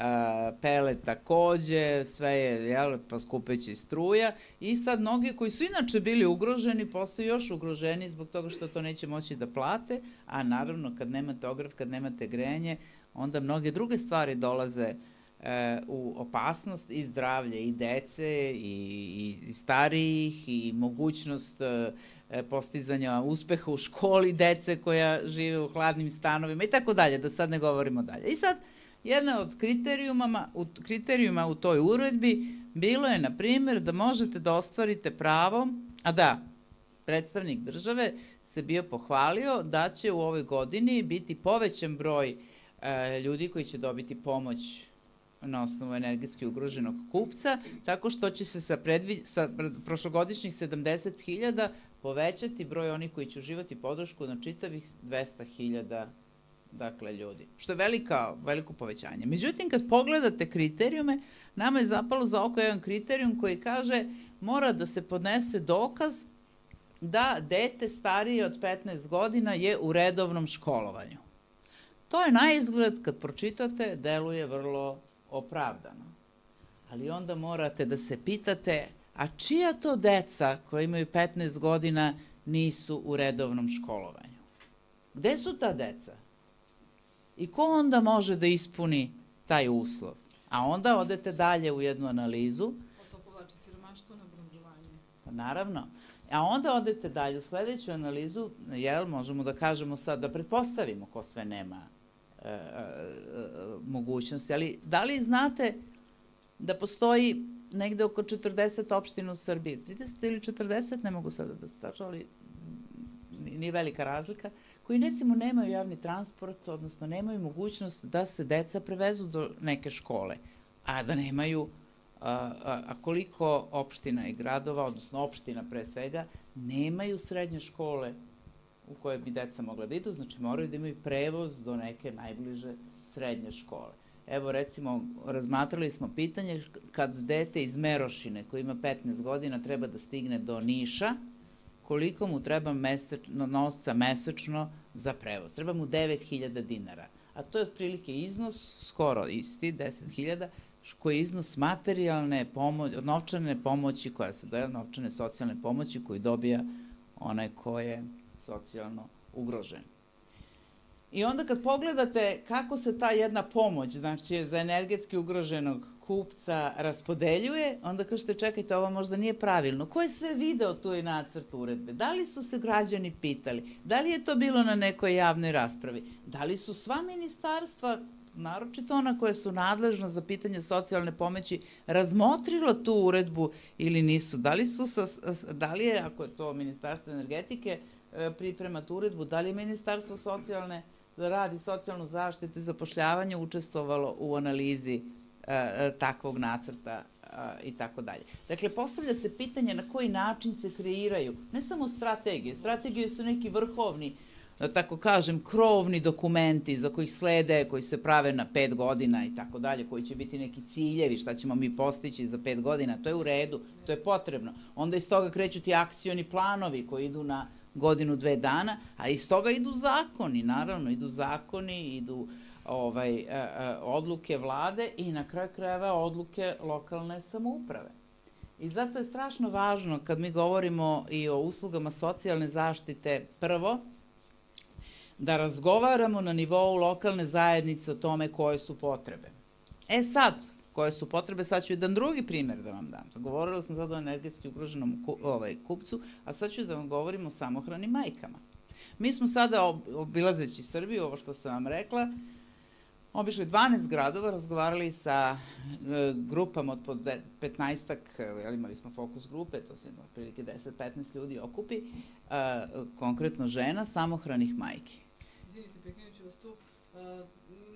pele takođe, sve je jel, poskupeći struja. I sad mnogi koji su inače bili ugroženi postaju još ugroženi zbog toga što to neće moći da plate, a naravno kad nemate ograf, kad nemate grejanje, onda mnoge druge stvari dolaze e, u opasnost i zdravlje i dece i, i, i starijih i mogućnost E, postizanja uspeha u školi dece koja žive u hladnim stanovima i tako dalje, da sad ne govorimo dalje. I sad, jedna od kriterijuma, u, kriterijuma u toj uredbi bilo je, na primjer, da možete da ostvarite pravo, a da, predstavnik države se bio pohvalio da će u ovoj godini biti povećan broj e, ljudi koji će dobiti pomoć na osnovu energetski ugroženog kupca, tako što će se sa, predvi, sa prošlogodišnjih 70.000 povećati broj onih koji će uživati podršku na čitavih 200.000 dakle, ljudi. Što je velika, veliko povećanje. Međutim, kad pogledate kriterijume, nama je zapalo za oko jedan kriterijum koji kaže mora da se podnese dokaz da dete starije od 15 godina je u redovnom školovanju. To je na izgled, kad pročitate, deluje vrlo opravdano. Ali onda morate da se pitate A čija to deca koja imaju 15 godina nisu u redovnom školovanju? Gde su ta deca? I ko onda može da ispuni taj uslov? A onda odete dalje u jednu analizu. To povlači siromaštvo na obrazovanje. Pa naravno. A onda odete dalje u sledeću analizu, jel, možemo da kažemo sad, da pretpostavimo ko sve nema e, e, e, mogućnosti, ali da li znate da postoji negde oko 40 opština u Srbiji, 30 ili 40, ne mogu sada da se tačno, ali nije velika razlika, koji recimo nemaju javni transport, odnosno nemaju mogućnost da se deca prevezu do neke škole, a da nemaju, a, a, a koliko opština i gradova, odnosno opština pre svega, nemaju srednje škole u koje bi deca mogla da idu, znači moraju da imaju prevoz do neke najbliže srednje škole. Evo recimo, razmatrali smo pitanje kad dete iz Merošine koji ima 15 godina treba da stigne do Niša, koliko mu treba mesečno, nosca mesečno za prevoz. Treba mu 9000 dinara. A to je otprilike iznos, skoro isti, 10.000, koji je iznos materijalne pomoći, novčane pomoći koja se doja, novčane socijalne pomoći koju dobija onaj ko je socijalno ugrožen. I onda kad pogledate kako se ta jedna pomoć, znači za energetski ugroženog kupca raspodeljuje, onda kažete čekajte, ovo možda nije pravilno. Ko je sve video tu i nacrt uredbe? Da li su se građani pitali? Da li je to bilo na nekoj javnoj raspravi? Da li su sva ministarstva naročito ona koja su nadležna za pitanje socijalne pomoći, razmotrilo tu uredbu ili nisu? Da li, su sa, da li je, ako je to Ministarstvo energetike, e, priprema tu uredbu, da li je Ministarstvo socijalne da radi socijalnu zaštitu i zapošljavanje učestvovalo u analizi e, takvog nacrta e, i tako dalje. Dakle, postavlja se pitanje na koji način se kreiraju, ne samo strategije, strategije su neki vrhovni, da tako kažem, krovni dokumenti za kojih slede, koji se prave na pet godina i tako dalje, koji će biti neki ciljevi, šta ćemo mi postići za pet godina, to je u redu, to je potrebno. Onda iz toga kreću ti akcioni planovi koji idu na godinu, dve dana, a iz toga idu zakoni, naravno, idu zakoni, idu ovaj, e, e, odluke vlade i na kraju krajeva odluke lokalne samouprave. I zato je strašno važno kad mi govorimo i o uslugama socijalne zaštite prvo, da razgovaramo na nivou lokalne zajednice o tome koje su potrebe. E sad, koje su potrebe. Sad ću jedan drugi primer da vam dam. Govorila sam sad o energetski ugroženom ku, ovaj, kupcu, a sad ću da vam govorim o samohranim majkama. Mi smo sada, obilazeći Srbiju, ovo što sam vam rekla, obišli 12 gradova, razgovarali sa e, grupama od po 15-ak, e, imali smo fokus grupe, to se otprilike 10-15 ljudi okupi, e, konkretno žena, samohranih majki. Izvinite, prekinut ću vas tu. E,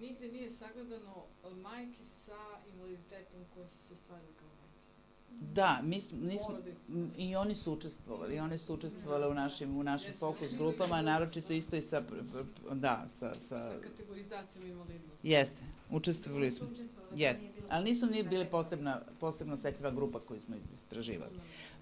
nigde nije sagledano majke sa invaliditetom koje su se ostvarile kao majke. Da, mi smo, nismo, i oni su učestvovali, i oni su učestvovali u našim, u našim fokus grupama, naročito isto i sa, da, sa, sa, Sa kategorizacijom invalidnosti. jeste, učestvovali smo, jeste, ali nisu nije bili posebna, posebno osetljiva grupa koju smo istraživali.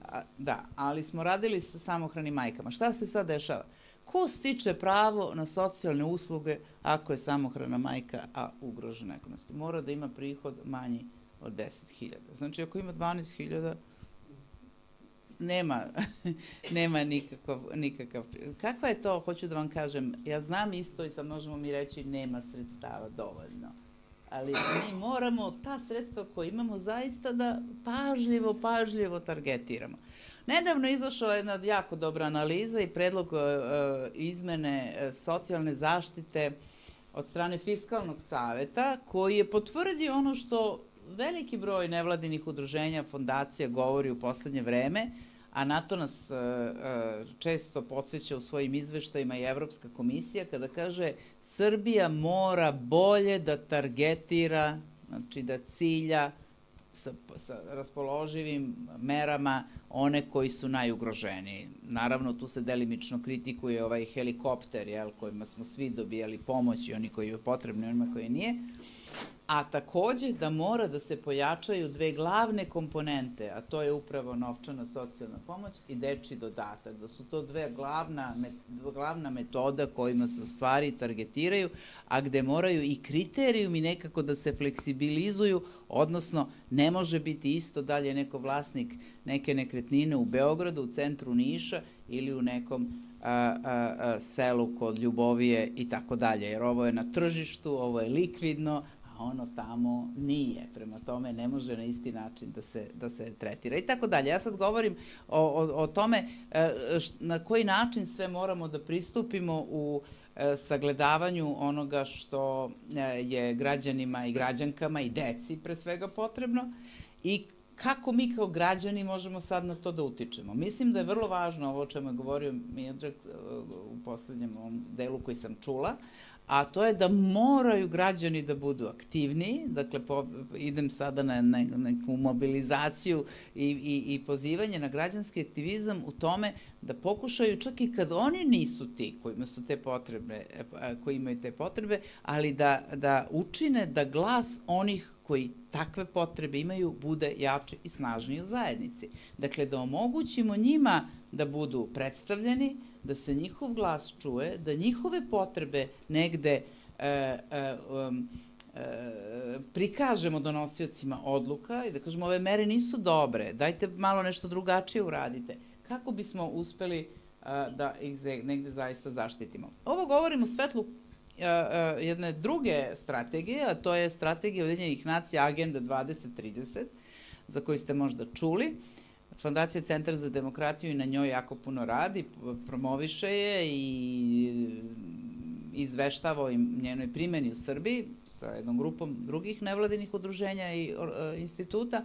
A, da, ali smo radili sa samohranim majkama. Šta se sad dešava? Ko stiče pravo na socijalne usluge ako je samohrana majka, a ugrožena ekonomski? Mora da ima prihod manji od 10.000. Znači, ako ima 12.000, nema, nema nikakav, nikakav... Kakva je to, hoću da vam kažem, ja znam isto i sad možemo mi reći nema sredstava dovoljno, ali mi moramo ta sredstva koje imamo zaista da pažljivo, pažljivo targetiramo. Nedavno je izašla jedna jako dobra analiza i predlog e, e, izmene e, socijalne zaštite od strane Fiskalnog saveta, koji je potvrdio ono što veliki broj nevladinih udruženja, fondacija govori u poslednje vreme, a na to nas često podsjeća u svojim izveštajima i Evropska komisija, kada kaže Srbija mora bolje da targetira, znači da cilja sa, sa raspoloživim merama one koji su najugroženiji. Naravno, tu se delimično kritikuje ovaj helikopter, jel, kojima smo svi dobijali pomoć i oni koji je potrebni, onima koji nije, a takođe da mora da se pojačaju dve glavne komponente, a to je upravo novčana socijalna pomoć i deči dodatak, da su to dve glavna, dve glavna metoda kojima se stvari targetiraju, a gde moraju i kriterijumi nekako da se fleksibilizuju, odnosno ne može biti isto da li je neko vlasnik neke nekretnine u Beogradu, u centru Niša ili u nekom a, a, a, selu kod Ljubovije i tako dalje, jer ovo je na tržištu, ovo je likvidno, ono tamo nije. Prema tome ne može na isti način da se, da se tretira i tako dalje. Ja sad govorim o, o, o tome e, š, na koji način sve moramo da pristupimo u e, sagledavanju onoga što e, je građanima i građankama i deci pre svega potrebno i kako mi kao građani možemo sad na to da utičemo. Mislim da je vrlo važno ovo o čemu je govorio Miodrag u poslednjem delu koji sam čula, a to je da moraju građani da budu aktivniji, dakle po, idem sada na, na neku mobilizaciju i, i, i pozivanje na građanski aktivizam u tome da pokušaju čak i kad oni nisu ti kojima su te potrebe, koji imaju te potrebe, ali da, da učine da glas onih koji takve potrebe imaju bude jači i snažniji u zajednici. Dakle, da omogućimo njima da budu predstavljeni, da se njihov glas čuje, da njihove potrebe negde e, e, um, e, prikažemo donosiocima odluka i da kažemo ove mere nisu dobre, dajte malo nešto drugačije uradite. Kako bismo uspeli a, da ih negde zaista zaštitimo? Ovo govorim u svetlu a, a, jedne druge strategije, a to je strategija Ujedinjenih nacija Agenda 2030, za koju ste možda čuli. Fondacija Centar za demokratiju i na njoj jako puno radi, promoviše je i izveštava o njenoj primjeni u Srbiji sa jednom grupom drugih nevladinih udruženja i instituta.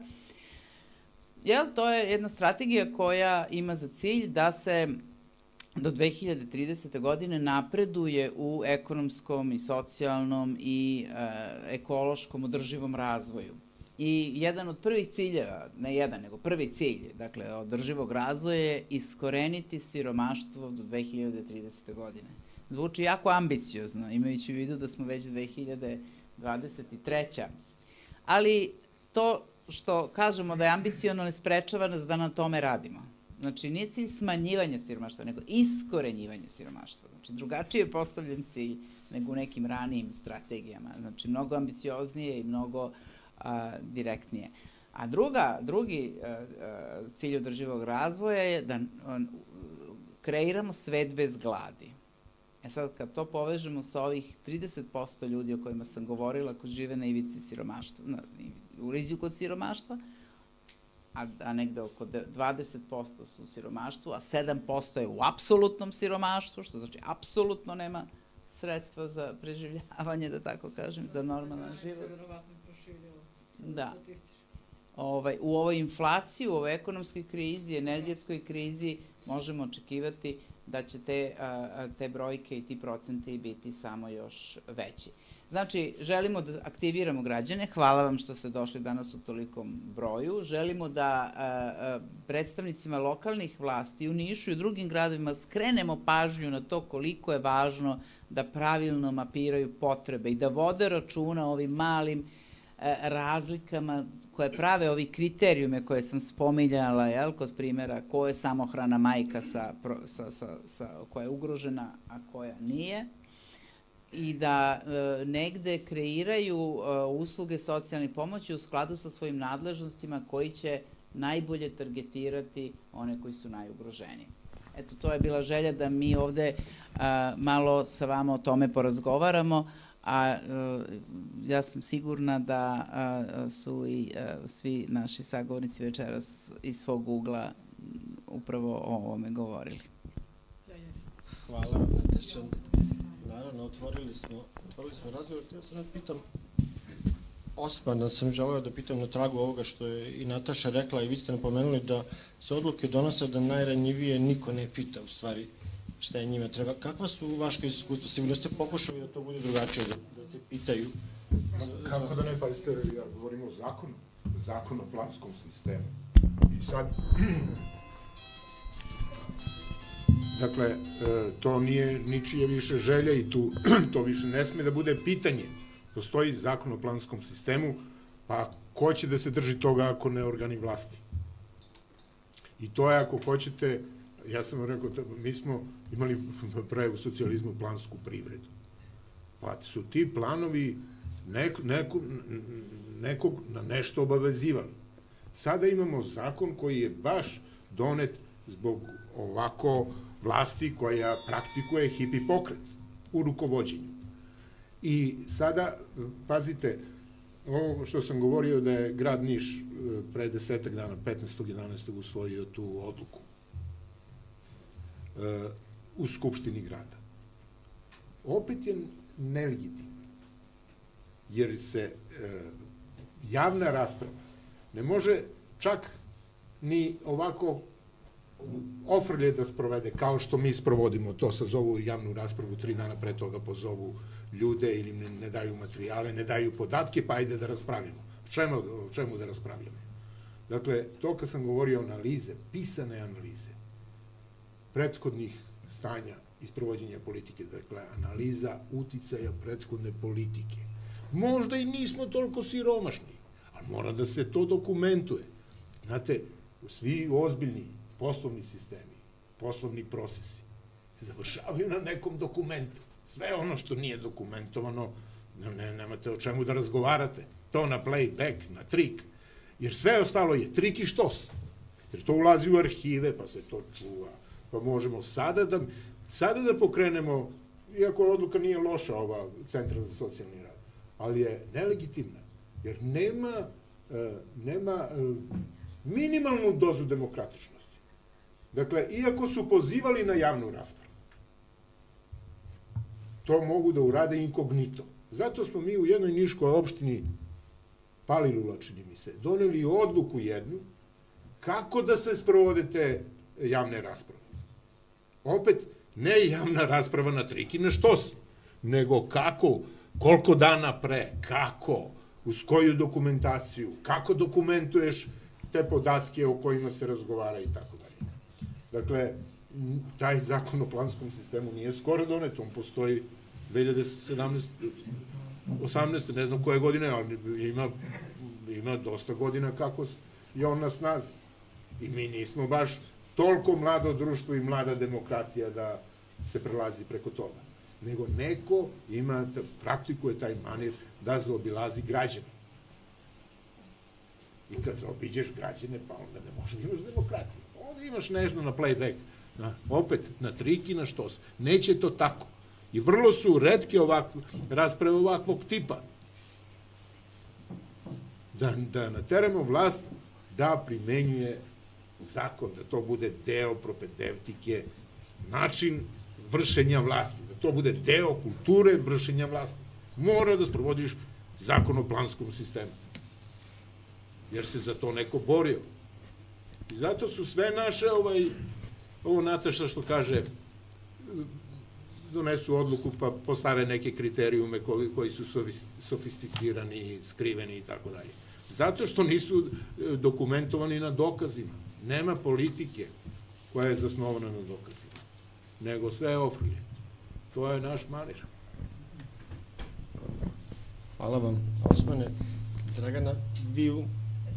Jel, to je jedna strategija koja ima za cilj da se do 2030. godine napreduje u ekonomskom i socijalnom i e, ekološkom održivom razvoju. I jedan od prvih ciljeva, ne jedan, nego prvi cilj, dakle, održivog razvoja je iskoreniti siromaštvo do 2030. godine. Zvuči jako ambiciozno, imajući u vidu da smo već 2023. Ali to što kažemo da je ambiciono ne sprečava nas da na tome radimo. Znači, nije cilj smanjivanja siromaštva, nego iskorenjivanje siromaštva. Znači, drugačije je postavljen cilj nego u nekim ranijim strategijama. Znači, mnogo ambicioznije i mnogo a, direktnije. A druga, drugi a, a, cilj održivog razvoja je da kreiramo svet bez gladi. E sad, kad to povežemo sa ovih 30% ljudi o kojima sam govorila, koji žive na ivici siromaštva, na, u riziku od siromaštva, a, a negde oko 20% su u siromaštvu, a 7% je u apsolutnom siromaštvu, što znači apsolutno nema sredstva za preživljavanje, da tako kažem, za normalan život. Da. Ovaj, u ovoj inflaciji, u ovoj ekonomskoj krizi, energetskoj krizi, možemo očekivati da će te, te brojke i ti procenti biti samo još veći. Znači, želimo da aktiviramo građane, hvala vam što ste došli danas u tolikom broju, želimo da a, a, predstavnicima lokalnih vlasti u Nišu i u drugim gradovima skrenemo pažnju na to koliko je važno da pravilno mapiraju potrebe i da vode računa ovim malim E, razlikama koje prave ovi kriterijume koje sam spominjala, jel, kod primjera ko je samohrana majka sa, sa, sa, sa, koja je ugrožena, a koja nije, i da e, negde kreiraju e, usluge socijalne pomoći u skladu sa svojim nadležnostima koji će najbolje targetirati one koji su najugroženiji. Eto, to je bila želja da mi ovde a, malo sa vama o tome porazgovaramo a e, ja sam sigurna da su i e, svi naši sagovornici večeras iz svog ugla upravo o ovome govorili. Hvala, Nataša. Naravno, otvorili smo, otvorili smo razgovor. Htio sam da pitam, Osmana sam želeo da pitam na tragu ovoga što je i Nataša rekla i vi ste napomenuli da se odluke donose da najranjivije niko ne pita u stvari šta je njima treba. Kakva su vaška iskustva? Sigurno ste pokušali da to bude drugačije, da, da se pitaju. Kako da ne, pazite, ja govorim o zakonu, zakon o planskom sistemu. I sad, dakle, e, to nije ničije više želja i tu, to više ne sme da bude pitanje. Postoji zakon o planskom sistemu, pa ko će da se drži toga ako ne organi vlasti? I to je, ako hoćete, ja sam rekao, mi smo imali pre u socijalizmu plansku privredu. Pa su ti planovi neko, neko, nekog na nešto obavezivali. Sada imamo zakon koji je baš donet zbog ovako vlasti koja praktikuje hipi pokret u rukovodđenju. I sada, pazite, ovo što sam govorio da je grad Niš e, pre desetak dana, 15. 11. usvojio tu odluku u Skupštini grada. Opet je nelegitimno, jer se e, javna rasprava ne može čak ni ovako ofrlje da sprovede, kao što mi sprovodimo to, sazovu javnu raspravu, tri dana pre toga pozovu ljude ili ne, ne daju materijale, ne daju podatke, pa ajde da raspravimo. Čemu, čemu da raspravljamo? Dakle, to kad sam govorio analize, pisane analize, prethodnih stanja iz provođenja politike, dakle, analiza uticaja prethodne politike. Možda i nismo toliko siromašni, ali mora da se to dokumentuje. Znate, svi ozbiljni poslovni sistemi, poslovni procesi, se završavaju na nekom dokumentu. Sve ono što nije dokumentovano, ne, nemate o čemu da razgovarate. To na playback, na trik. Jer sve ostalo je trik i štos. Jer to ulazi u arhive, pa se to čuva, pa možemo sada da, sada da pokrenemo, iako odluka nije loša ova Centra za socijalni rad, ali je nelegitimna, jer nema, e, nema e, minimalnu dozu demokratičnosti. Dakle, iako su pozivali na javnu raspravu, to mogu da urade inkognito. Zato smo mi u jednoj niškoj opštini Palilula, čini mi se, doneli odluku jednu kako da se sprovode te javne rasprave opet ne javna rasprava na triki na štos, nego kako, koliko dana pre, kako, uz koju dokumentaciju, kako dokumentuješ te podatke o kojima se razgovara i tako. Dakle, taj zakon o planskom sistemu nije skoro donet, on postoji 2017, 18. ne znam koje godine, ali ima, ima dosta godina kako je on na snazi. I mi nismo baš toliko mlado društvo i mlada demokratija da se prelazi preko toga. Nego neko ima, praktikuje taj manir da zaobilazi građane. I kad zaobiđeš građane, pa onda ne možeš da imaš demokratiju. Onda imaš nežno na playback. Na, opet, na triki, na štos. Neće to tako. I vrlo su redke ovakve, rasprave ovakvog tipa. Da, da nateramo vlast da primenjuje zakon, da to bude deo propedevtike, način vršenja vlasti, da to bude deo kulture vršenja vlasti. Mora da sprovodiš zakon o planskom sistemu. Jer se za to neko borio. I zato su sve naše, ovaj, ovo Nataša što kaže, donesu odluku pa postave neke kriterijume koji, koji su sofisticirani, skriveni i tako dalje. Zato što nisu e, dokumentovani na dokazima. Nema politike koja je zasnovana na dokazima, nego sve je ofrlje. To je naš manir. Hvala vam, Osmane. Dragana, vi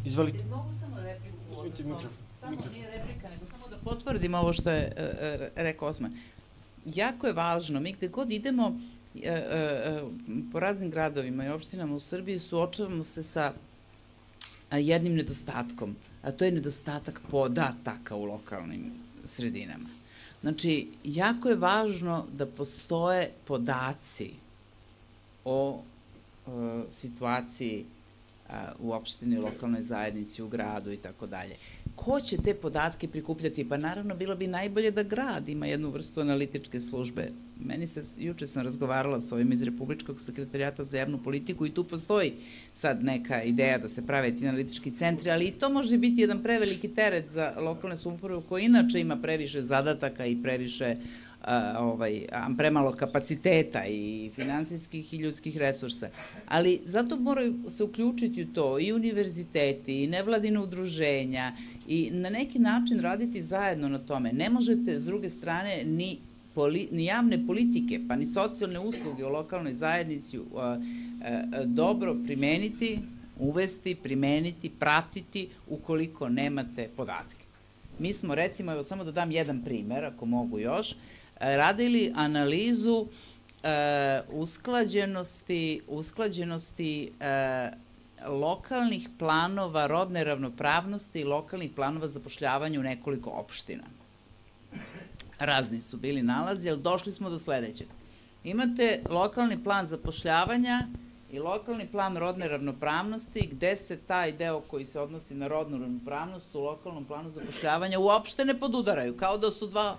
izvalite. Mogu samo repliku? Samo nije replika, nego samo da potvrdim ovo što je uh, rekao Osman. Jako je važno, mi gde god idemo uh, po raznim gradovima i opštinama u Srbiji suočavamo se sa jednim nedostatkom, a to je nedostatak podataka u lokalnim sredinama. Znači, jako je važno da postoje podaci o e, situaciji u opštini, lokalnoj zajednici, u gradu i tako dalje. Ko će te podatke prikupljati? Pa naravno, bilo bi najbolje da grad ima jednu vrstu analitičke službe. Meni se, juče sam razgovarala sa ovim iz Republičkog sekretarijata za javnu politiku i tu postoji sad neka ideja da se prave ti analitički centri, ali i to može biti jedan preveliki teret za lokalne samouprave koja inače ima previše zadataka i previše uh, a, ovaj, premalo kapaciteta i finansijskih i ljudskih resursa. Ali zato moraju se uključiti u to i univerziteti i nevladine udruženja i na neki način raditi zajedno na tome. Ne možete s druge strane ni poli, ni javne politike, pa ni socijalne usluge u lokalnoj zajednici dobro primeniti, uvesti, primeniti, pratiti ukoliko nemate podatke. Mi smo recimo, evo samo da dam jedan primer, ako mogu još, radili analizu e, usklađenosti, usklađenosti e, lokalnih planova robne ravnopravnosti i lokalnih planova zapošljavanja u nekoliko opština. Razni su bili nalazi, ali došli smo do sledećeg. Imate lokalni plan zapošljavanja i lokalni plan rodne ravnopravnosti, gde se taj deo koji se odnosi na rodnu ravnopravnost u lokalnom planu zapošljavanja uopšte ne podudaraju, kao da su dva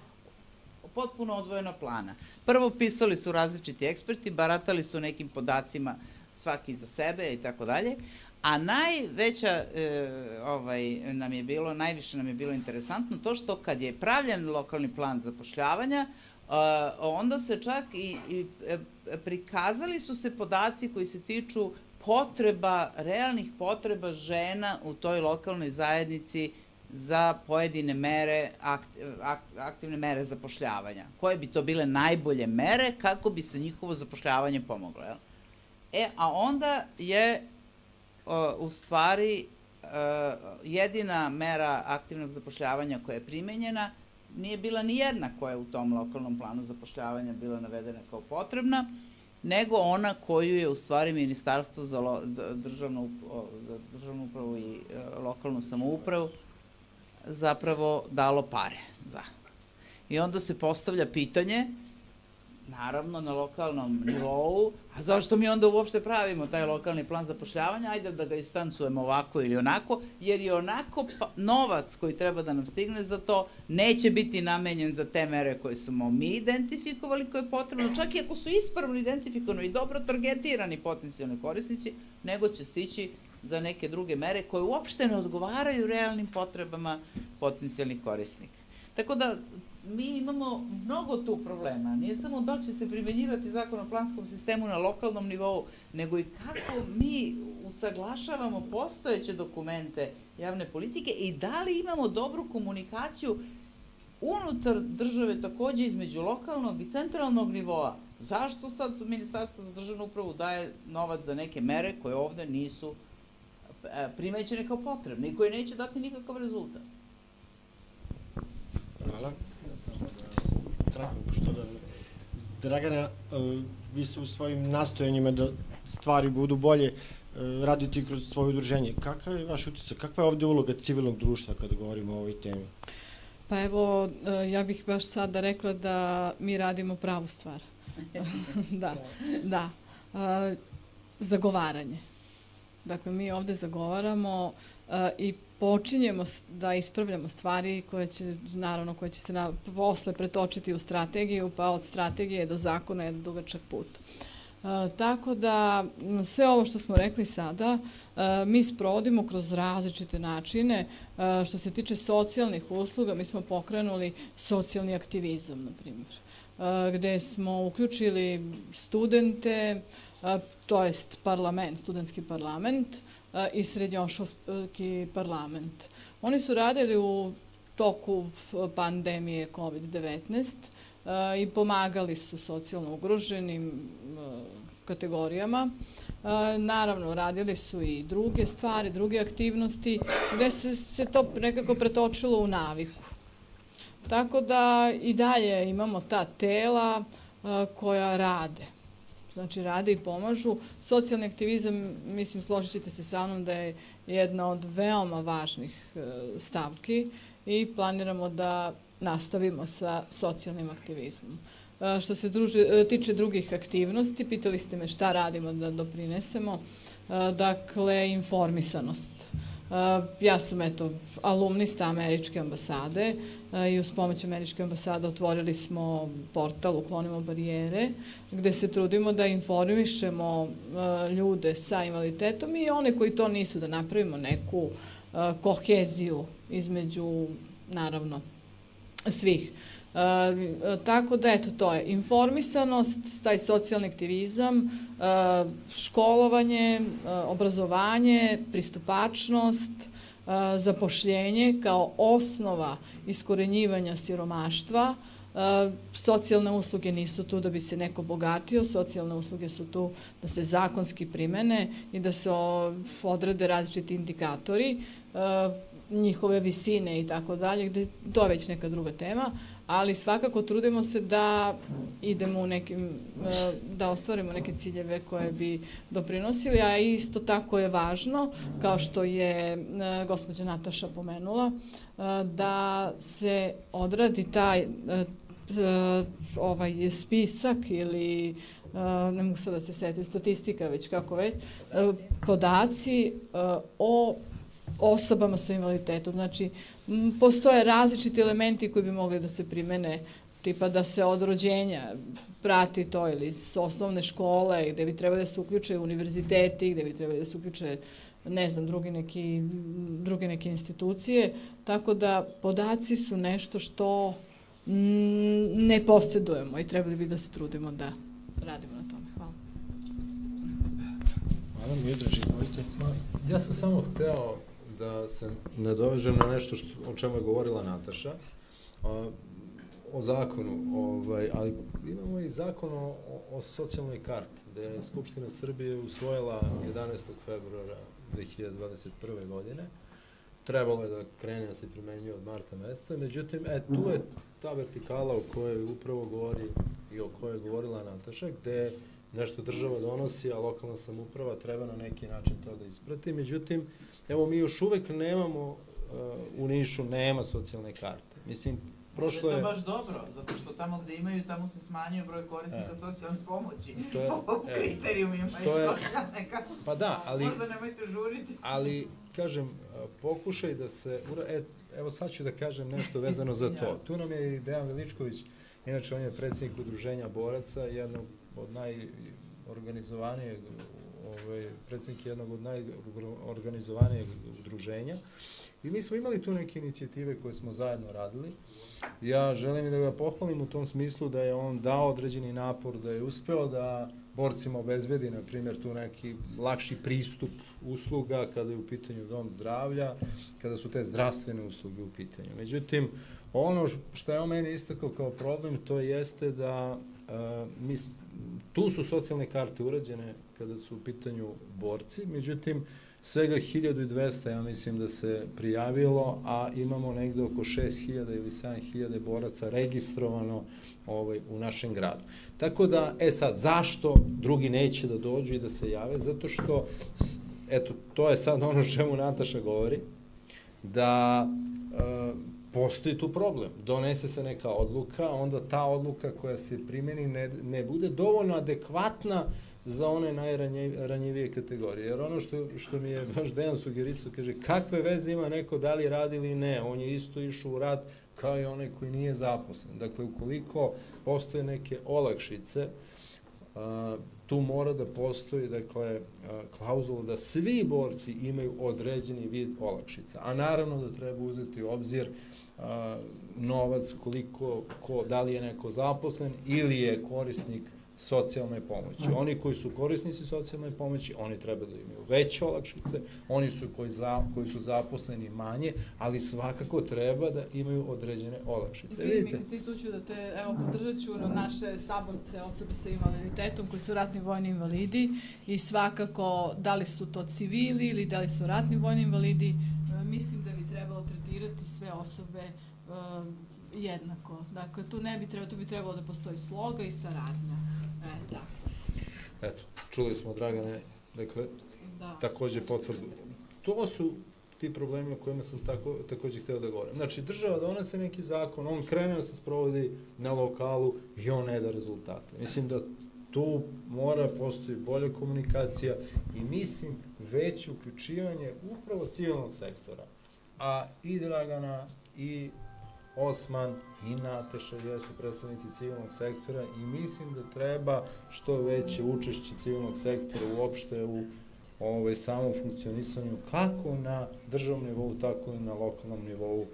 potpuno odvojena plana. Prvo pisali su različiti eksperti, baratali su nekim podacima svaki za sebe i tako dalje, a najveća e, ovaj, nam je bilo, najviše nam je bilo interesantno to što kad je pravljen lokalni plan zapošljavanja, Uh, onda se čak i, i e, prikazali su se podaci koji se tiču potreba, realnih potreba žena u toj lokalnoj zajednici za pojedine mere, aktivne mere zapošljavanja. Koje bi to bile najbolje mere kako bi se njihovo zapošljavanje pomoglo. Jel? E, a onda je u stvari e, jedina mera aktivnog zapošljavanja koja je primenjena nije bila ni jedna koja je u tom lokalnom planu zapošljavanja bila navedena kao potrebna, nego ona koju je u stvari Ministarstvo za, državnu, državnu upravu i e, lokalnu samoupravu zapravo dalo pare za. I onda se postavlja pitanje, naravno na lokalnom nivou, a zašto mi onda uopšte pravimo taj lokalni plan zapošljavanja, ajde da ga istancujemo ovako ili onako, jer je onako pa, novac koji treba da nam stigne za to neće biti namenjen za te mere koje smo mi identifikovali koje je potrebno, čak i ako su ispravno identifikovani i dobro targetirani potencijalni korisnici, nego će stići za neke druge mere koje uopšte ne odgovaraju realnim potrebama potencijalnih korisnika. Tako da mi imamo mnogo tu problema. Nije samo da će se primenjivati zakon o planskom sistemu na lokalnom nivou, nego i kako mi usaglašavamo postojeće dokumente javne politike i da li imamo dobru komunikaciju unutar države takođe između lokalnog i centralnog nivoa. Zašto sad Ministarstvo za državnu upravu daje novac za neke mere koje ovde nisu primećene kao potrebne i koje neće dati nikakav rezultat. Hvala. pošto da... Dragana, e, vi se u svojim nastojanjima da stvari budu bolje e, raditi kroz svoje udruženje. Kakav je vaš utisak? Kakva je ovde uloga civilnog društva kada govorimo o ovoj temi? Pa evo, ja bih baš sada rekla da mi radimo pravu stvar. da, da. Zagovaranje Dakle, mi ovde zagovaramo uh, i počinjemo da ispravljamo stvari koje će, naravno, koje će se na, posle pretočiti u strategiju, pa od strategije do zakona je dugačak put. Uh, tako da sve ovo što smo rekli sada uh, mi sprovodimo kroz različite načine. Što se tiče socijalnih usluga, mi smo pokrenuli socijalni aktivizam, na primjer, gde smo uključili studente, to jest parlament, studentski parlament i srednjoškolski parlament. Oni su radili u toku pandemije COVID-19 i pomagali su socijalno ugroženim kategorijama. Naravno, radili su i druge stvari, druge aktivnosti, gde se, se to nekako pretočilo u naviku. Tako da i dalje imamo ta tela koja rade. Znači, rade i pomažu. Socijalni aktivizam, mislim, složit ćete se sa mnom da je jedna od veoma važnih e, stavki i planiramo da nastavimo sa socijalnim aktivizmom. E, što se druži, e, tiče drugih aktivnosti, pitali ste me šta radimo da doprinesemo. Dakle, informisanost. Ja sam, eto, alumnista Američke ambasade i uz pomoć Američke ambasade otvorili smo portal Uklonimo barijere, gde se trudimo da informišemo ljude sa invaliditetom i one koji to nisu, da napravimo neku koheziju između, naravno, svih. E, tako da, eto, to je informisanost, taj socijalni aktivizam, e, školovanje, e, obrazovanje, pristupačnost, zapošljenje kao osnova iskorenjivanja siromaštva, socijalne usluge nisu tu da bi se neko bogatio, socijalne usluge su tu da se zakonski primene i da se odrede različiti indikatori, njihove visine i tako dalje, gde to je već neka druga tema, ali svakako trudimo se da idemo u nekim, e, da ostvarimo neke ciljeve koje bi doprinosili, a isto tako je važno, kao što je e, gospođa Nataša pomenula, e, da se odradi taj ovaj spisak ili ne mogu sad da se setim, statistika već kako već, podaci o osobama sa invaliditetom. Znači, postoje različiti elementi koji bi mogli da se primene tipa da se od rođenja prati to ili s osnovne škole, gde bi trebali da se uključe univerziteti, gde bi trebali da se uključe ne znam, drugi neki, druge neke institucije, tako da podaci su nešto što ne posjedujemo i trebali bi da se trudimo da radimo na tome. Hvala. Hvala, Miodraž, izvolite. Ja sam samo hteo da se nadovežem na nešto što, o čemu je govorila Nataša, a, o zakonu, ovaj, ali imamo i zakon o, o socijalnoj karti, gde je Skupština Srbije usvojila 11. februara 2021. godine. Trebalo je da krene da se primenjuje od marta meseca, međutim, e, tu je ta vertikala o kojoj upravo govori i o kojoj je govorila Nataša, gde nešto država donosi, a lokalna samuprava treba na neki način to da isprati. Međutim, evo mi još uvek nemamo, uh, u Nišu nema socijalne karte. Mislim, prošlo je... To je baš dobro, zato što tamo gde imaju, tamo se smanjuje broj korisnika e. socijalne pomoći. To je, po e, kriterijumima i socijalne karte. Pa da, ali... Možda nemojte žuriti. Ali, kažem, uh, pokušaj da se... E, evo sad ću da kažem nešto vezano za to. Tu nam je i Dejan Veličković, inače on je predsjednik udruženja boraca, jednog od najorganizovanijeg ovaj, predsednik jednog od najorganizovanijeg udruženja i mi smo imali tu neke inicijative koje smo zajedno radili. Ja želim i da ga pohvalim u tom smislu da je on dao određeni napor, da je uspeo da borcima obezbedi, na primjer, tu neki lakši pristup usluga kada je u pitanju dom zdravlja, kada su te zdravstvene usluge u pitanju. Međutim, ono što je on meni istakao kao problem, to jeste da mi, tu su socijalne karte urađene kada su u pitanju borci, međutim, svega 1200, ja mislim da se prijavilo, a imamo negde oko 6000 ili 7000 boraca registrovano ovaj, u našem gradu. Tako da, e sad, zašto drugi neće da dođu i da se jave? Zato što, eto, to je sad ono čemu Nataša govori, da e, postoji tu problem. Donese se neka odluka, onda ta odluka koja se primeni ne, ne bude dovoljno adekvatna za one najranjivije kategorije. Jer ono što, što mi je baš Dejan sugerisao, kaže, kakve veze ima neko da li radi ili ne, on je isto išao u rat kao i onaj koji nije zaposlen. Dakle, ukoliko postoje neke olakšice, tu mora da postoji dakle, klauzula da svi borci imaju određeni vid olakšica. A naravno da treba uzeti u obzir novac koliko, ko, da li je neko zaposlen ili je korisnik socijalne pomoći. Oni koji su korisnici socijalne pomoći, oni treba da imaju veće olakšice, oni su koji, za, koji su zaposleni manje, ali svakako treba da imaju određene olakšice. Izvini, Vidite? tu ću da te, evo, podržat ću naše saborce osobe sa invaliditetom koji su ratni vojni invalidi i svakako da li su to civili ili da li su ratni vojni invalidi, e, mislim da bi trebalo tretirati sve osobe e, jednako. Dakle, tu ne bi trebalo, tu bi trebalo da postoji sloga i saradnja. E, da. Eto, čuli smo Dragane, dakle, da. takođe potvrdu. To su ti problemi o kojima sam tako, takođe hteo da govorim. Znači, država donese neki zakon, on krene da se sprovodi na lokalu i on ne da rezultate. Mislim da tu mora postoji bolja komunikacija i mislim veće uključivanje upravo civilnog sektora. A i Dragana i Osman i Nateša jesu predstavnici civilnog sektora i mislim da treba što veće učešće civilnog sektora uopšte u ovaj, samom funkcionisanju kako na državnom nivou, tako i na lokalnom nivou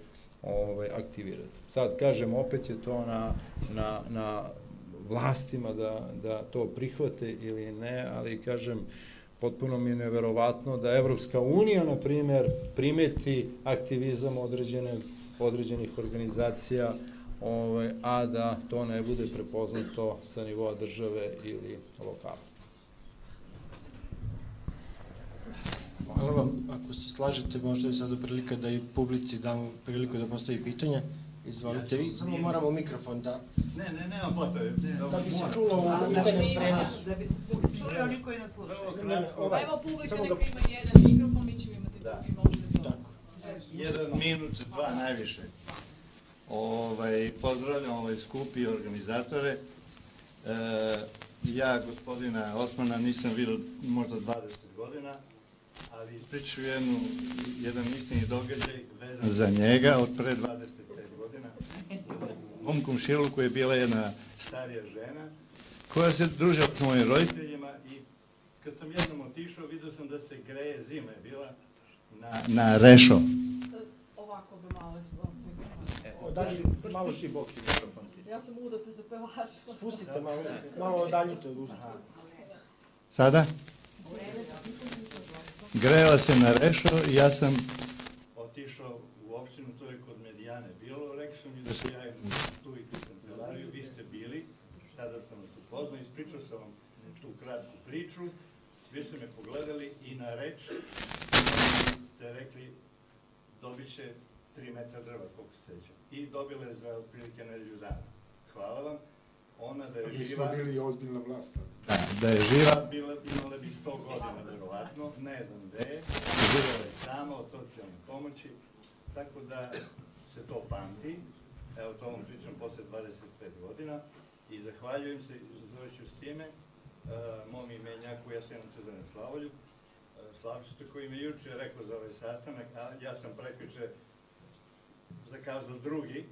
ovaj, aktivirati. Sad, kažem, opet je to na, na, na vlastima da, da to prihvate ili ne, ali kažem, potpuno mi je neverovatno da Evropska unija, na primer, primeti aktivizam određene određenih organizacija, ovaj, a da to ne bude prepoznato sa nivoa države ili lokala. Hvala vam. Ako se slažete, možda je sada prilika da i publici dam priliku da postavi pitanja. Izvolite vi, samo moramo mikrofon da... Ne, ne, nema potrebe. Da bi se čulo u da, da bi se čuli oni koji nas slušaju. Evo publika neka ima jedan mikrofon, mi ćemo imati da. drugi, možete to. Tako jedan minut, dva najviše. Ovaj, pozdravljam ovaj skup i organizatore. E, ja, gospodina Osmana, nisam vidio možda 20 godina, ali ispriču jednu, jedan istini događaj vezan za njega od pre 25 godina. U mom komšilu koja je bila jedna starija žena, koja se družila s mojim roditeljima i kad sam jednom otišao, vidio sam da se greje zima je bila na, na rešo. Ovako bi malo Dalje, malo si bok i mikrofon. Ja sam udate za pevača. Spustite malo, malo odaljite od usta. Sada? Grejala se na rešo i ja sam otišao u opštinu, to je kod Medijane bilo, rekao sam mi da se javim tu i tu kancelariju, vi ste bili, tada sam vas upoznao, ispričao sam vam tu kratku priču, vi ste me pogledali i na reč ste rekli dobit će 3 metra drva, koliko se sećam. I dobila je za otprilike nedelju dana. Hvala vam. Ona da je živa... Mi smo bili ozbiljna vlast. Da, da je živa... Bila, imala bi 100 godina, verovatno, ne znam gde je. Živela je sama od socijalne pomoći, tako da se to pamti. Evo, to vam pričam posle 25 godina. I zahvaljujem se, završću s time, uh, mom imenjaku Jasenovcu za Neslavolju, Slavčića koji mi juče rekao za ovaj sastanak, a ja sam prekjuče zakazao drugi,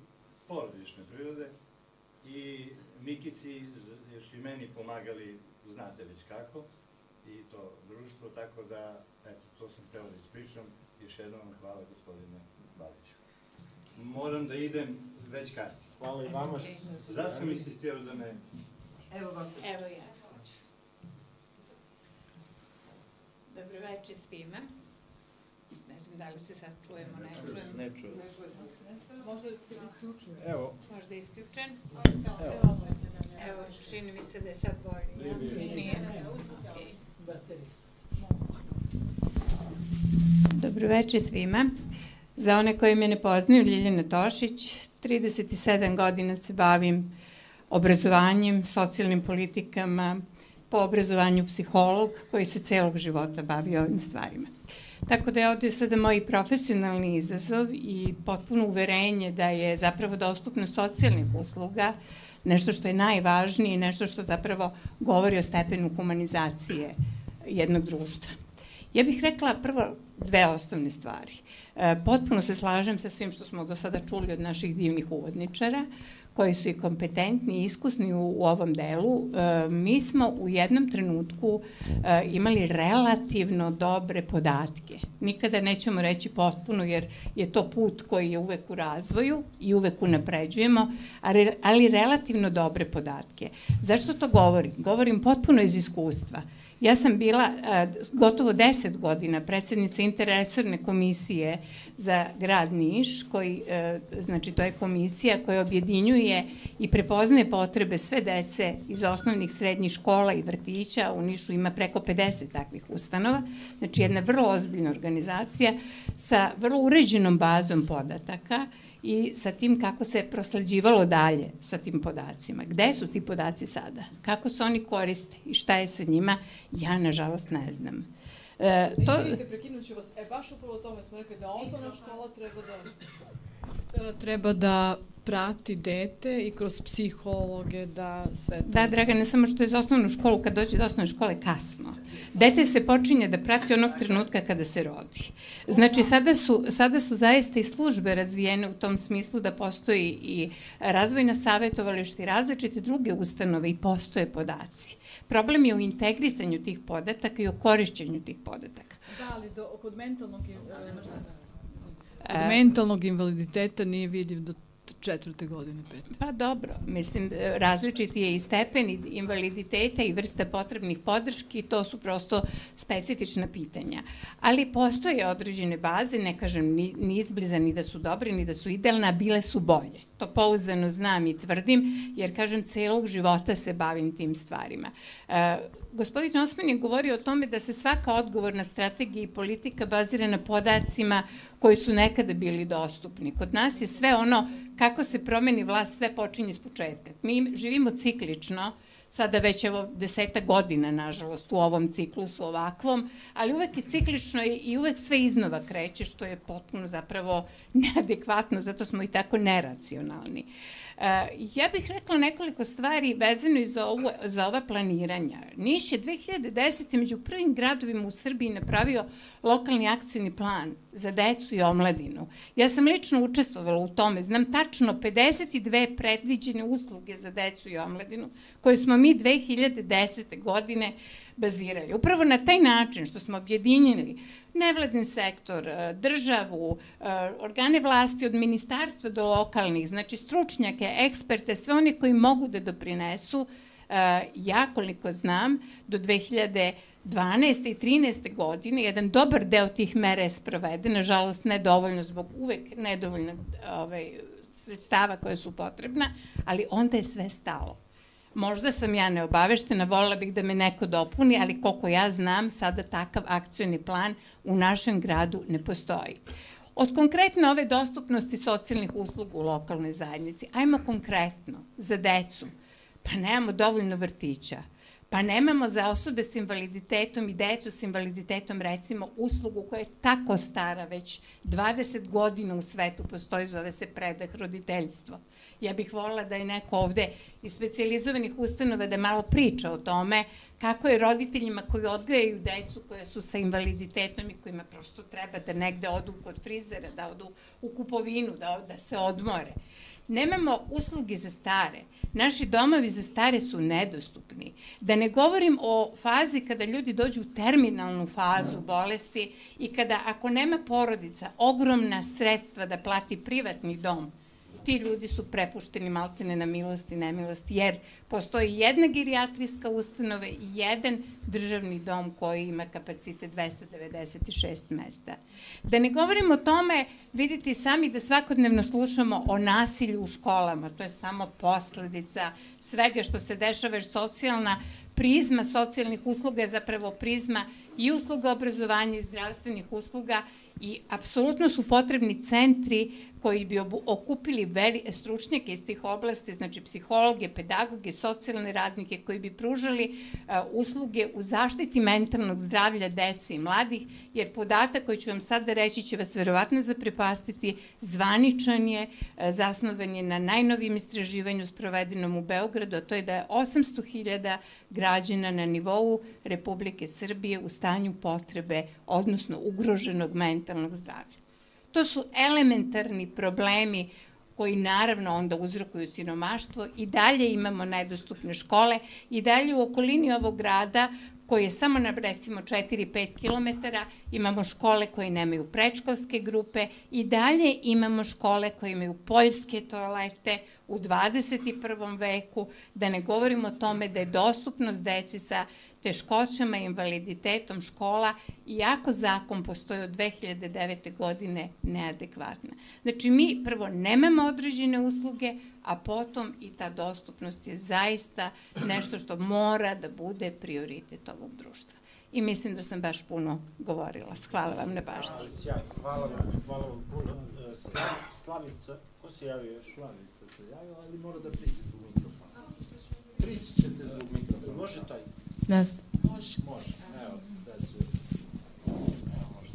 porodične prirode, i Mikici još i meni pomagali, znate već kako, i to društvo, tako da, eto, to sam hteo da ispričam, još jednom vam hvala gospodine Baliću. Moram da idem već kasnije. Hvala i vama. Zašto sam insistirao da me... Evo, gospodine. Evo ja. Dobro večer svima. Ne da li se sad čujemo, ne čujemo. Ne čujemo. Možda se isključuje. Evo. Možda je isključen? Evo. Evo, čini mi se da je sad bolje. Nije. Dobro večer svima. Za one koji me ne poznaju, Ljiljana Tošić, 37 godina se bavim obrazovanjem, socijalnim politikama, po obrazovanju psiholog koji se celog života bavi ovim stvarima. Tako da je ovde sada moj profesionalni izazov i potpuno uverenje da je zapravo dostupno socijalnih usluga nešto što je najvažnije i nešto što zapravo govori o stepenu humanizacije jednog društva. Ja bih rekla prvo dve osnovne stvari. E, potpuno se slažem sa svim što smo do sada čuli od naših divnih uvodničara koji su i kompetentni i iskusni u, u ovom delu, e, mi smo u jednom trenutku e, imali relativno dobre podatke. Nikada nećemo reći potpuno jer je to put koji je uvek u razvoju i uvek unapređujemo, ali, ali relativno dobre podatke. Zašto to govorim? Govorim potpuno iz iskustva. Ja sam bila a, gotovo 10 godina predsednica interresorne komisije za grad Niš, koji, e, znači to je komisija koja objedinjuje i prepoznaje potrebe sve dece iz osnovnih srednjih škola i vrtića. U Nišu ima preko 50 takvih ustanova. Znači jedna vrlo ozbiljna organizacija sa vrlo uređenom bazom podataka i sa tim kako se prosleđivalo dalje sa tim podacima. Gde su ti podaci sada? Kako se oni koriste i šta je sa njima? Ja, nažalost, ne znam. E, to... Izvinite, prekinuću vas. E, baš upravo o tome smo rekli da osnovna škola treba da, treba da prati dete i kroz psihologe da sve to... Da, draga, ne samo što je za osnovnu školu, kad dođe do osnovne škole kasno. Dete se počinje da prati onog trenutka kada se rodi. Znači, sada su, sada su zaista i službe razvijene u tom smislu da postoji i razvojna savjetovališta i različite druge ustanove i postoje podaci. Problem je u integrisanju tih podataka i o korišćenju tih podataka. Da, ali do, kod mentalnog... Kod mentalnog invaliditeta nije vidljiv do četvrte godine, pete. Pa dobro, mislim, različiti je i stepen invaliditeta i vrsta potrebnih podrški, to su prosto specifična pitanja. Ali postoje određene baze, ne kažem ni, ni izbliza ni da su dobre, ni da su idealne, a bile su bolje. To pouzdano znam i tvrdim, jer kažem, celog života se bavim tim stvarima. E, gospodin Osman je govorio o tome da se svaka odgovorna strategija i politika bazira na podacima koji su nekada bili dostupni. Kod nas je sve ono kako se promeni vlast, sve počinje s početka. Mi živimo ciklično, sada već evo deseta godina, nažalost, u ovom ciklusu ovakvom, ali uvek je ciklično i uvek sve iznova kreće, što je potpuno zapravo neadekvatno, zato smo i tako neracionalni. Uh, Ja bih rekla nekoliko stvari vezano i za, ovo, za ova planiranja. Niš je 2010. među prvim gradovima u Srbiji napravio lokalni akcijni plan za decu i omladinu. Ja sam lično učestvovala u tome. Znam tačno 52 predviđene usluge za decu i omladinu koje smo mi 2010. godine bazirali. Upravo na taj način što smo objedinjeni nevladin sektor, e, državu, e, organe vlasti od ministarstva do lokalnih, znači stručnjake, eksperte, sve oni koji mogu da doprinesu, e, ja koliko znam, do 2012. i 13. godine jedan dobar deo tih mera je sproveden, nažalost nedovoljno zbog uvek nedovoljno ovaj, sredstava koje su potrebna, ali onda je sve stalo. Možda sam ja neobaveštena, volila bih da me neko dopuni, ali koliko ja znam, sada takav akcijni plan u našem gradu ne postoji. Od konkretne ove dostupnosti socijalnih usluga u lokalnoj zajednici, ajmo konkretno, za decu, pa nemamo dovoljno vrtića, Pa nemamo za osobe s invaliditetom i decu s invaliditetom recimo uslugu koja je tako stara, već 20 godina u svetu postoji, zove se predah roditeljstvo. Ja bih volila da je neko ovde iz specializovanih ustanova da malo priča o tome kako je roditeljima koji odgajaju decu koja su sa invaliditetom i kojima prosto treba da negde odu kod frizera, da odu u kupovinu, da, da se odmore. Nemamo usluge za stare. Naši domovi za stare su nedostupni. Da ne govorim o fazi kada ljudi dođu u terminalnu fazu bolesti i kada ako nema porodica ogromna sredstva da plati privatni dom, ti ljudi su prepušteni maltene na milost i nemilost, jer postoji jedna gerijatrijska ustanova i jedan državni dom koji ima kapacitet 296 mesta. Da ne govorimo o tome, vidite sami da svakodnevno slušamo o nasilju u školama, to je samo posledica svega što se dešava, jer socijalna prizma socijalnih usluga je zapravo prizma i usluga obrazovanja i zdravstvenih usluga i apsolutno su potrebni centri koji bi okupili veli, stručnjake iz tih oblasti, znači psihologe, pedagoge, socijalne radnike koji bi pružali uh, usluge u zaštiti mentalnog zdravlja dece i mladih, jer podatak koji ću vam sada reći će vas verovatno zaprepastiti, zvaničan je, uh, zasnovan je na najnovim istraživanju sprovedenom u Beogradu, a to je da je 800.000 građana na nivou Republike Srbije u stanju potrebe, odnosno ugroženog mentalnog zdravlja. To su elementarni problemi koji naravno onda uzrokuju siromaštvo. I dalje imamo najdostupne škole. I dalje u okolini ovog grada koji je samo na recimo 4-5 km, imamo škole koje nemaju prečkolske grupe. I dalje imamo škole koje imaju poljske toalete u 21. veku, da ne govorimo o tome da je dostupnost deci sa teškoćama i invaliditetom škola, iako zakon postoji od 2009. godine, neadekvatna. Znači, mi prvo nemamo određene usluge, a potom i ta dostupnost je zaista nešto što mora da bude prioritet ovog društva. I mislim da sam baš puno govorila. Hvala vam na pažnji. Hvala vam, hvala vam puno. Slavica, ko se javio? Slavica se javila, ali mora da priđe zbog mikrofona. Prići ćete zbog mikrofona. Može taj? Da. Može. Može. Evo, da će... Evo, može.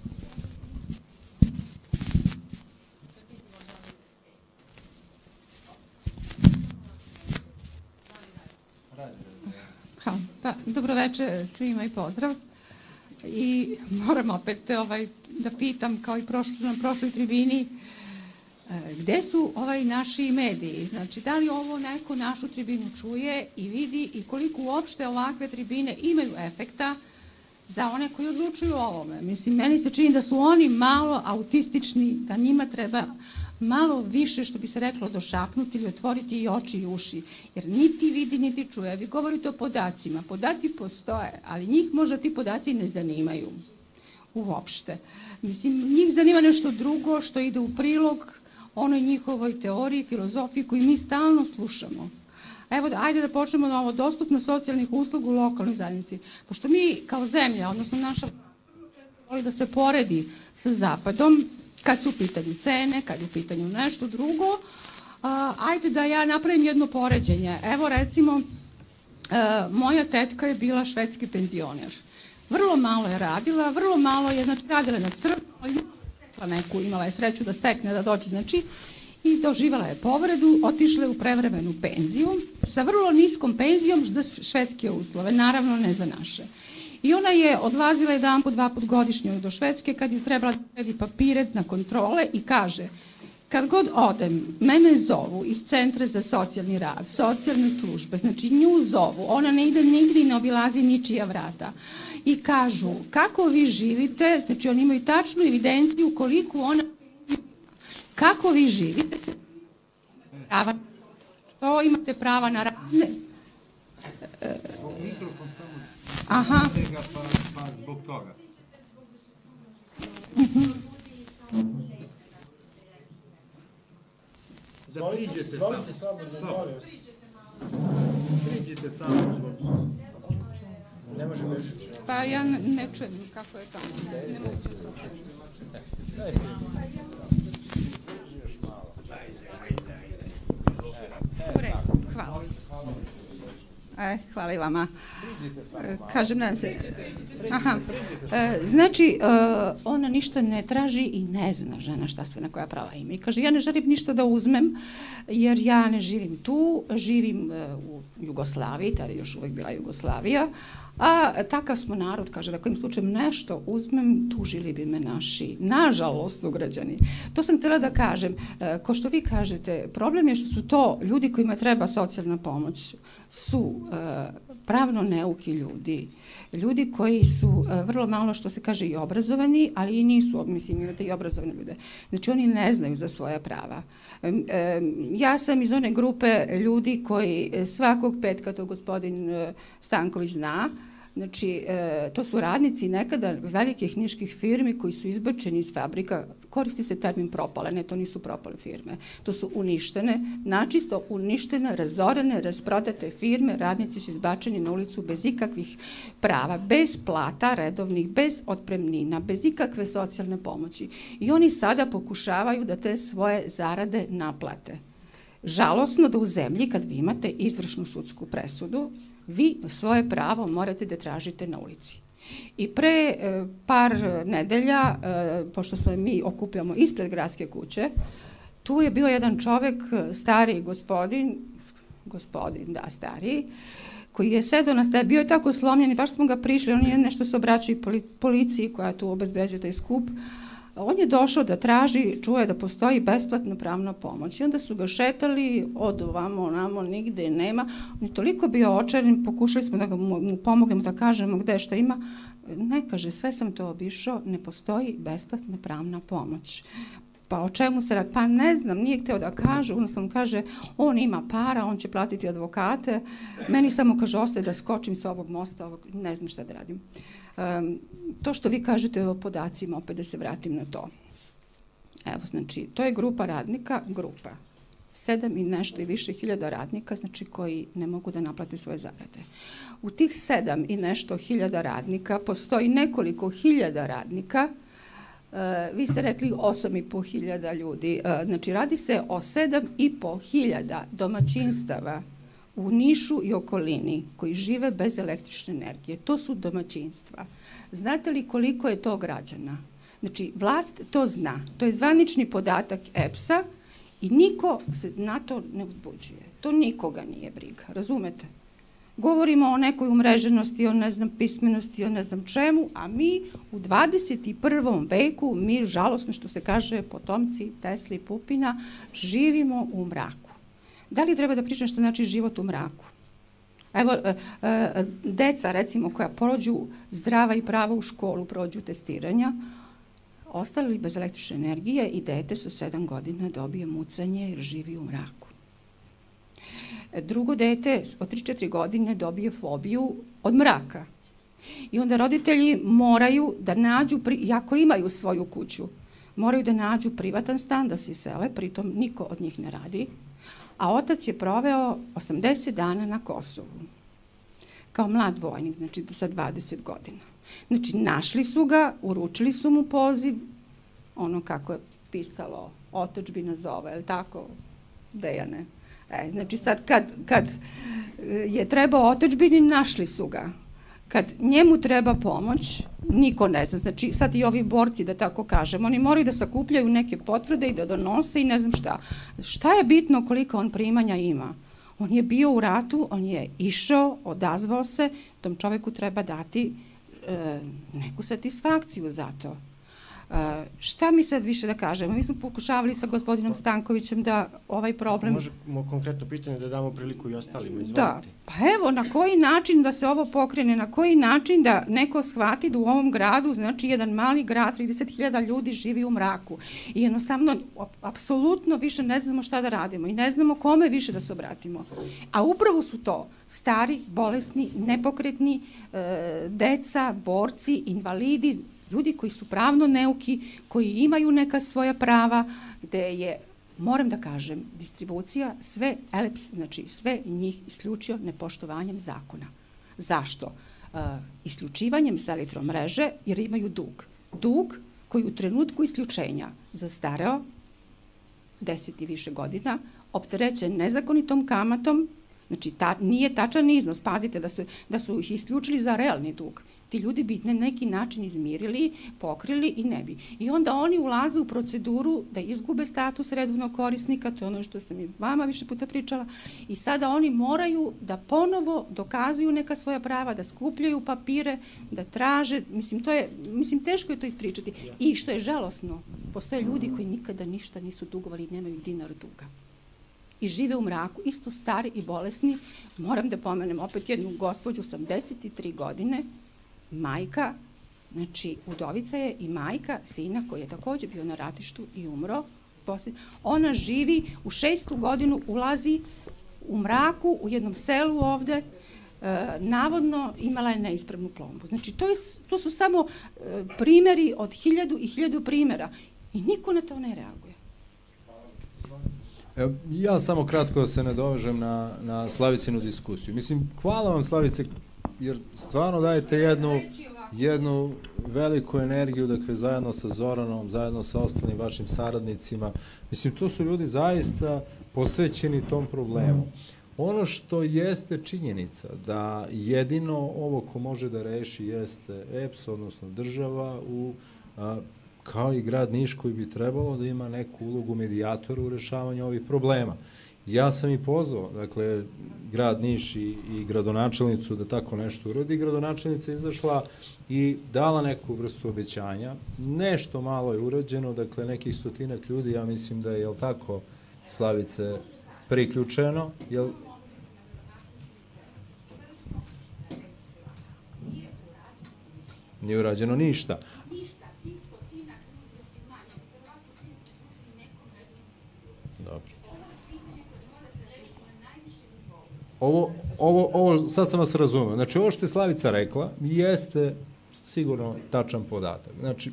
Ha, pa, dobroveče svima i pozdrav. I moram opet ovaj, da pitam, kao i prošlo, na prošloj tribini, gde su ovaj naši mediji? Znači, da li ovo neko našu tribinu čuje i vidi i koliko uopšte ovakve tribine imaju efekta za one koji odlučuju o ovome? Mislim, meni se čini da su oni malo autistični, da njima treba malo više, što bi se reklo, došapnuti ili otvoriti i oči i uši. Jer niti vidi, niti čuje. Vi govorite o podacima. Podaci postoje, ali njih možda ti podaci ne zanimaju uopšte. Mislim, njih zanima nešto drugo što ide u prilog onoj njihovoj teoriji, filozofiji koju mi stalno slušamo. Evo, ajde da počnemo na ovo dostupno socijalnih usluga u lokalnoj zajednici. Pošto mi kao zemlja, odnosno naša voli da se poredi sa Zapadom, kad su u pitanju cene, kad je u pitanju nešto drugo, ajde da ja napravim jedno poređenje. Evo recimo, a, moja tetka je bila švedski penzioner. Vrlo malo je radila, vrlo malo je, znači, radila na crno, neku, imala je sreću da stekne, da dođe, znači, i doživala je povredu, otišla je u prevremenu penziju sa vrlo niskom penzijom za švedske uslove, naravno ne za naše. I ona je odlazila jedan put, dva put godišnje do Švedske kad ju trebala da papire na kontrole i kaže kad god odem, mene zovu iz Centra za socijalni rad, socijalne službe, znači nju zovu, ona ne ide nigde i ne obilazi ničija vrata. I kažu, kako vi živite, znači oni imaju tačnu evidenciju koliko ona kako vi živite, prava, što imate prava na Mikrofon samo Aha. ga pa, pa zbog toga. Da priđete samo. Izvolite slobodno, molim vas. Priđite samo. Ne može više. Pa ja ne, čujem kako je tamo. Ne mogu U redu, hvala. E, hvala i vama. E, kažem, nadam se. Aha. E, znači, e, ona ništa ne traži i ne zna žena šta sve na koja prava ima. I kaže, ja ne želim ništa da uzmem, jer ja ne živim tu, živim e, u Jugoslaviji, tada je još uvek bila Jugoslavija, A takav smo narod, kaže, da kojim slučajem nešto uzmem, tužili bi me naši, nažalost, ugrađani. To sam htjela da kažem. Ko što vi kažete, problem je što su to ljudi kojima treba socijalna pomoć, su e, pravno neuki ljudi, ljudi koji su e, vrlo malo, što se kaže, i obrazovani, ali i nisu, mislim, imate i obrazovane ljude. Znači, oni ne znaju za svoja prava. Ja sam iz one grupe ljudi koji svakog petka, to gospodin Stanković zna, Znači, e, to su radnici nekada velikih knjiških firmi koji su izbačeni iz fabrika, koristi se termin propale, ne, to nisu propale firme, to su uništene, načisto uništene, razorene, rasprodate firme, radnici su izbačeni na ulicu bez ikakvih prava, bez plata redovnih, bez otpremnina, bez ikakve socijalne pomoći. I oni sada pokušavaju da te svoje zarade naplate. Žalosno da u zemlji kad vi imate izvršnu sudsku presudu, vi svoje pravo morate da tražite na ulici. I pre e, par nedelja, e, pošto smo mi okupljamo ispred gradske kuće, tu je bio jedan čovek, stari gospodin, gospodin, da, stari, koji je sedao na stebi, bio je tako slomljen i baš smo ga prišli, on je nešto se obraćao i policiji koja tu obezbeđuje taj skup, On je došao da traži, čuje da postoji besplatna pravna pomoć i onda su ga šetali od ovamo, onamo, nigde nema. On je toliko bio očaran, pokušali smo da ga mu, pomognemo, da kažemo gde šta ima. Ne kaže, sve sam to obišao, ne postoji besplatna pravna pomoć. Pa o čemu se radi? Pa ne znam, nije hteo da kaže, jednostavno kaže, on ima para, on će platiti advokate, meni samo kaže, ostaje da skočim sa ovog mosta, ovog, ne znam šta da radim. Um, to što vi kažete o podacima, opet da se vratim na to. Evo, znači, to je grupa radnika, grupa. Sedam i nešto i više hiljada radnika, znači koji ne mogu da naplate svoje zarade. U tih sedam i nešto hiljada radnika postoji nekoliko hiljada radnika vi ste rekli 8,5 hiljada ljudi. Znači, radi se o 7,5 hiljada domaćinstava u Nišu i okolini koji žive bez električne energije. To su domaćinstva. Znate li koliko je to građana? Znači, vlast to zna. To je zvanični podatak EPS-a i niko se na to ne uzbuđuje. To nikoga nije briga, razumete? Govorimo o nekoj umreženosti, o ne znam pismenosti, o ne znam čemu, a mi u 21. veku, mi žalosno što se kaže potomci Tesla i Pupina, živimo u mraku. Da li treba da pričam što znači život u mraku? Evo, e, e, deca, recimo, koja prođu zdrava i prava u školu, prođu testiranja, ostali bez električne energije i dete sa 7 godina dobije mucanje jer živi u mraku. Drugo dete od 3-4 godine dobije fobiju od mraka. I onda roditelji moraju da nađu, jako imaju svoju kuću, moraju da nađu privatan stan, da se isele, pritom niko od njih ne radi, a otac je proveo 80 dana na Kosovu. Kao mlad vojnik, znači sa 20 godina. Znači, našli su ga, uručili su mu poziv, ono kako je pisalo, otočbina zove, je li tako, Dejane? E, znači sad kad, kad e, je trebao otočbini, našli su ga. Kad njemu treba pomoć, niko ne zna. Znači sad i ovi borci, da tako kažem, oni moraju da sakupljaju neke potvrde i da donose i ne znam šta. Šta je bitno koliko on primanja ima? On je bio u ratu, on je išao, odazvao se, tom čoveku treba dati e, neku satisfakciju za to. Šta mi sad više da kažemo? Mi smo pokušavali sa gospodinom Stankovićem da ovaj problem... Možemo konkretno pitanje da damo priliku i ostalima, da, izvolite. Da, pa evo, na koji način da se ovo pokrene, na koji način da neko shvati da u ovom gradu, znači jedan mali grad, 30.000 ljudi živi u mraku i jednostavno, apsolutno više ne znamo šta da radimo i ne znamo kome više da se obratimo. A upravo su to stari, bolesni, nepokretni, e, deca, borci, invalidi, ljudi koji su pravno neuki, koji imaju neka svoja prava, gde je moram da kažem, distribucija sve ELEPS, znači sve njih isključio nepoštovanjem zakona. Zašto? Uh, isključivanjem sa elektromreže jer imaju dug. Dug koji u trenutku isključenja zastareo 10 i više godina, opterećen nezakonitom kamatom, znači ta, nije tačan iznos, pazite da, se, da su ih isključili za realni dug ti ljudi bi na neki način izmirili, pokrili i ne bi. I onda oni ulaze u proceduru da izgube status redovnog korisnika, to je ono što sam i vama više puta pričala, i sada oni moraju da ponovo dokazuju neka svoja prava, da skupljaju papire, da traže, mislim, to je, mislim, teško je to ispričati. I što je žalosno, postoje ljudi koji nikada ništa nisu dugovali i nemaju dinar duga i žive u mraku, isto stari i bolesni. Moram da pomenem opet jednu gospođu, 83 godine, majka, znači udovica je i majka sina koji je takođe bio na ratištu i umro. Ona živi u šestu godinu, ulazi u mraku u jednom selu ovde, navodno imala je neispravnu plombu. Znači, to, je, to su samo e, primeri od hiljadu i hiljadu primera i niko na to ne reaguje. Evo, ja samo kratko da se ne dovežem na, na Slavicinu diskusiju. Mislim, hvala vam Slavice, jer stvarno dajete jednu, jednu veliku energiju, dakle, zajedno sa Zoranom, zajedno sa ostalim vašim saradnicima. Mislim, to su ljudi zaista posvećeni tom problemu. Ono što jeste činjenica da jedino ovo ko može da reši jeste EPS, odnosno država, u, a, kao i grad Niš koji bi trebalo da ima neku ulogu medijatora u rešavanju ovih problema. Ja sam i pozvao, dakle, grad Niš i, i gradonačelnicu da tako nešto urodi. Gradonačelnica izašla i dala neku vrstu obećanja. Nešto malo je urađeno, dakle, nekih stotinak ljudi, ja mislim da je, jel tako, Slavice, priključeno, jel Nije urađeno ništa. Ovo, ovo, ovo, sad sam vas razumeo. Znači, ovo što je Slavica rekla, jeste sigurno tačan podatak. Znači,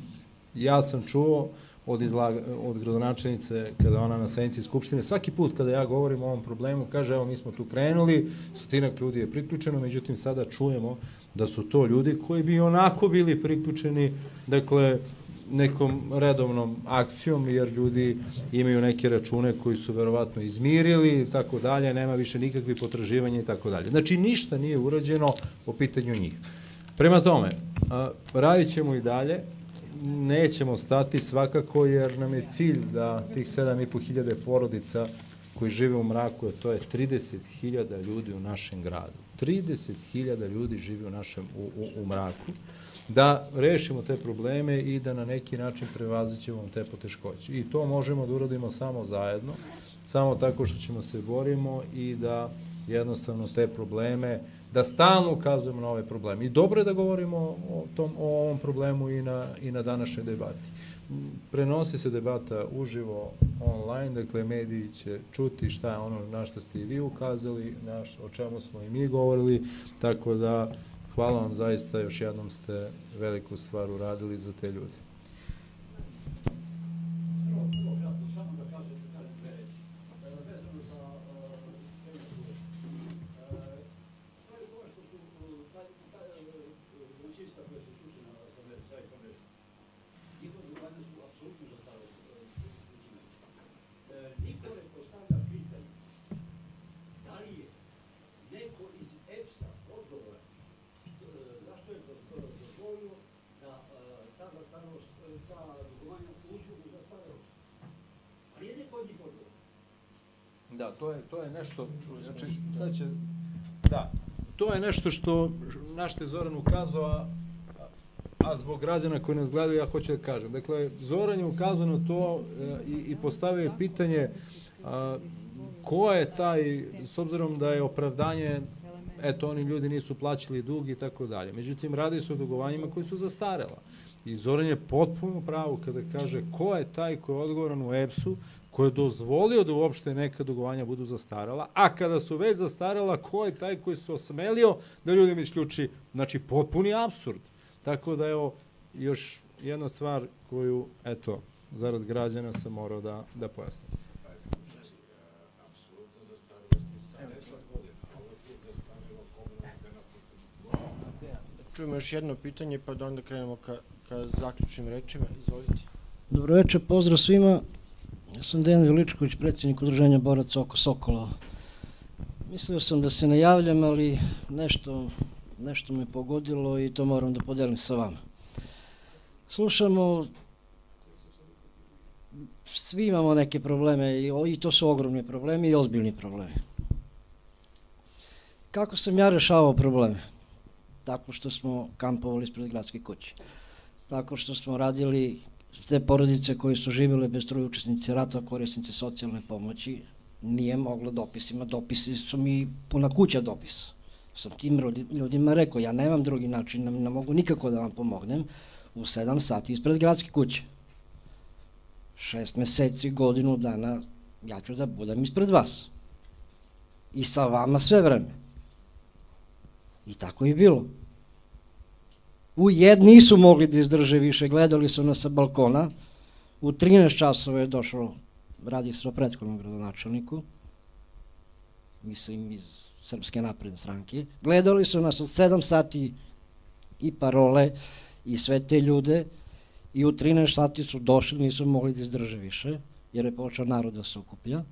ja sam čuo od, izlaga, od gradonačelnice kada ona na sednici Skupštine, svaki put kada ja govorim o ovom problemu, kaže, evo, mi smo tu krenuli, stotinak ljudi je priključeno, međutim, sada čujemo da su to ljudi koji bi onako bili priključeni, dakle, nekom redovnom akcijom, jer ljudi imaju neke račune koji su verovatno izmirili i tako dalje, nema više nikakvih potraživanja i tako dalje. Znači, ništa nije urađeno po pitanju njih. Prema tome, radit ćemo i dalje, nećemo stati svakako, jer nam je cilj da tih 7.500 porodica koji žive u mraku, a to je 30.000 ljudi u našem gradu. 30.000 ljudi živi u našem u, u, u mraku, da rešimo te probleme i da na neki način prevazićemo te poteškoće. I to možemo da uradimo samo zajedno, samo tako što ćemo se borimo i da jednostavno te probleme, da stalno ukazujemo na ove probleme. I dobro je da govorimo o, tom, o ovom problemu i na, i na današnjoj debati prenosi se debata uživo online, dakle mediji će čuti šta je ono na što ste i vi ukazali, na što, o čemu smo i mi govorili, tako da hvala vam zaista, još jednom ste veliku stvar uradili za te ljudi. Nešto, znači, sad će, da, to je nešto što, na što je Zoran ukazao, a, a zbog građana koji nas gledaju, ja hoću da kažem. Dakle, Zoran je ukazao na to e, i, i postavio je pitanje a, ko je taj, s obzirom da je opravdanje eto, oni ljudi nisu plaćali dug i tako dalje. Međutim, radi se o dugovanjima koji su zastarela. I Zoran je potpuno pravo kada kaže ko je taj ko je odgovoran u EPS-u, ko je dozvolio da uopšte neka dugovanja budu zastarala, a kada su već zastarala, ko je taj koji se osmelio da ljudima isključi, znači potpuni absurd. Tako da evo, još jedna stvar koju, eto, zarad građana sam morao da, da pojasnim. Čujemo još jedno pitanje, pa da onda krenemo ka, ka zaključnim rečima. Izvolite. Dobro večer, pozdrav svima. Ja sam Dejan Veličković, predsjednik udruženja boraca oko Sokola. Mislio sam da se ne javljam, ali nešto, nešto me pogodilo i to moram da podelim sa vama. Slušamo, svi imamo neke probleme i, i to su ogromni problemi i ozbiljni problemi. Kako sam ja rešavao probleme? Tako što smo kampovali ispred gradske kuće. Tako što smo radili te porodice koje su živjele bez struje učesnice rata, korisnice socijalne pomoći, nije moglo dopisima. Dopisi su mi puna kuća dopisa. Sam tim ljudima rekao, ja nemam drugi način, ne, ne mogu nikako da vam pomognem u sedam sati ispred gradske kuće. Šest meseci, godinu dana, ja ću da budem ispred vas. I sa vama sve vreme. I tako je bilo. U jed nisu mogli da izdrže više, gledali su nas sa balkona. U 13 časova je došlo, radi se o prethodnom gradonačelniku, mislim iz Srpske napredne stranke. Gledali su nas od 7 sati i parole i sve te ljude i u 13 sati su došli, nisu mogli da izdrže više, jer je počeo narod da se okuplja.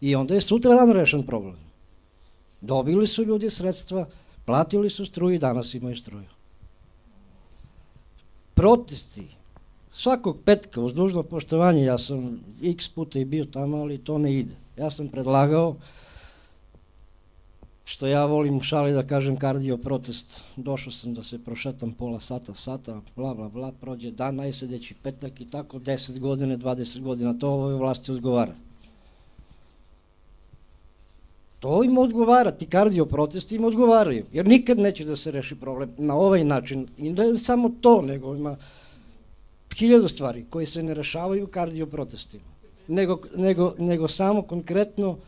I onda je sutra dan rešen problem. Dobili su ljudi sredstva, platili su struju i danas imaju struju. Protesti, svakog petka, uz dužno poštovanje, ja sam x puta i bio tamo, ali to ne ide. Ja sam predlagao što ja volim u šali da kažem kardio protest. Došao sam da se prošetam pola sata, sata, bla, bla, bla, prođe dan, najsedeći petak i tako 10 godine, 20 godina, to ovoj vlasti odgovara. To im odgovara, ti kardio protesti im odgovaraju, jer nikad neće da se reši problem na ovaj način. I ne samo to, nego ima hiljadu stvari koje se ne rešavaju kardio protestima, nego, nego, nego samo konkretno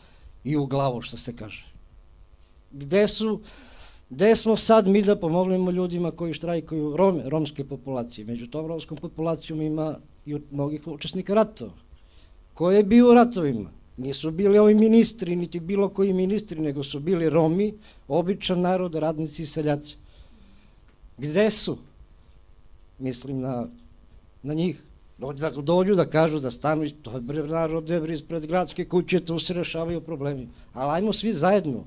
i u glavu, što se kaže gde su gde smo sad mi da pomognemo ljudima koji štrajkuju Rome, romske populacije. Među tom romskom populacijom ima i mnogih učesnika ratova. Ko je bio u ratovima? Nisu bili ovi ministri, niti bilo koji ministri, nego su bili Romi, običan narod, radnici i seljaci. Gde su? Mislim na, na njih. Da dođu da kažu da stanu, to je bre narod, je ispred gradske kuće, tu se rešavaju problemi. Ali ajmo svi zajedno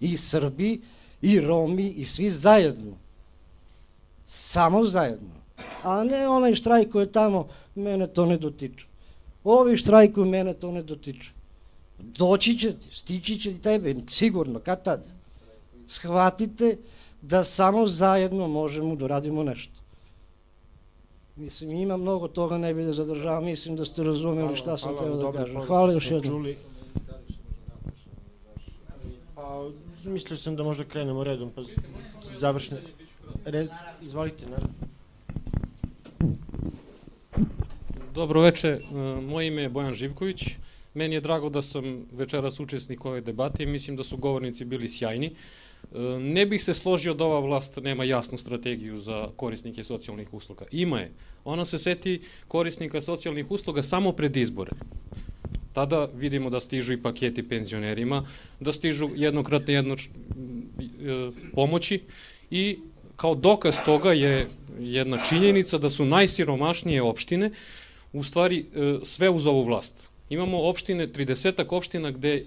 i Srbi, i Romi, i svi zajedno. Samo zajedno. A ne onaj štrajk koji je tamo, mene to ne dotiče. Ovi štrajkuju, mene to ne dotiče. Doći će ti, stići će tebe, sigurno, kad tad. Shvatite da samo zajedno možemo da radimo nešto. Mislim, ima mnogo toga, ne bih da zadržavam, mislim da ste razumeli šta sam teo da kažem. Hvala još jednom. Pa, mislio sam da možda krenemo redom, pa završne. Red, izvolite, naravno. Dobro veče, e, moje ime je Bojan Živković. Meni je drago da sam večeras učesnik ove debate i mislim da su govornici bili sjajni. E, ne bih se složio da ova vlast nema jasnu strategiju za korisnike socijalnih usluga. Ima je. Ona se seti korisnika socijalnih usluga samo pred izbore tada vidimo da stižu i paketi penzionerima, da stižu jednokratne jedno e, pomoći i kao dokaz toga je jedna činjenica da su najsiromašnije opštine u stvari e, sve uz ovu vlast. Imamo opštine, 30 opština gde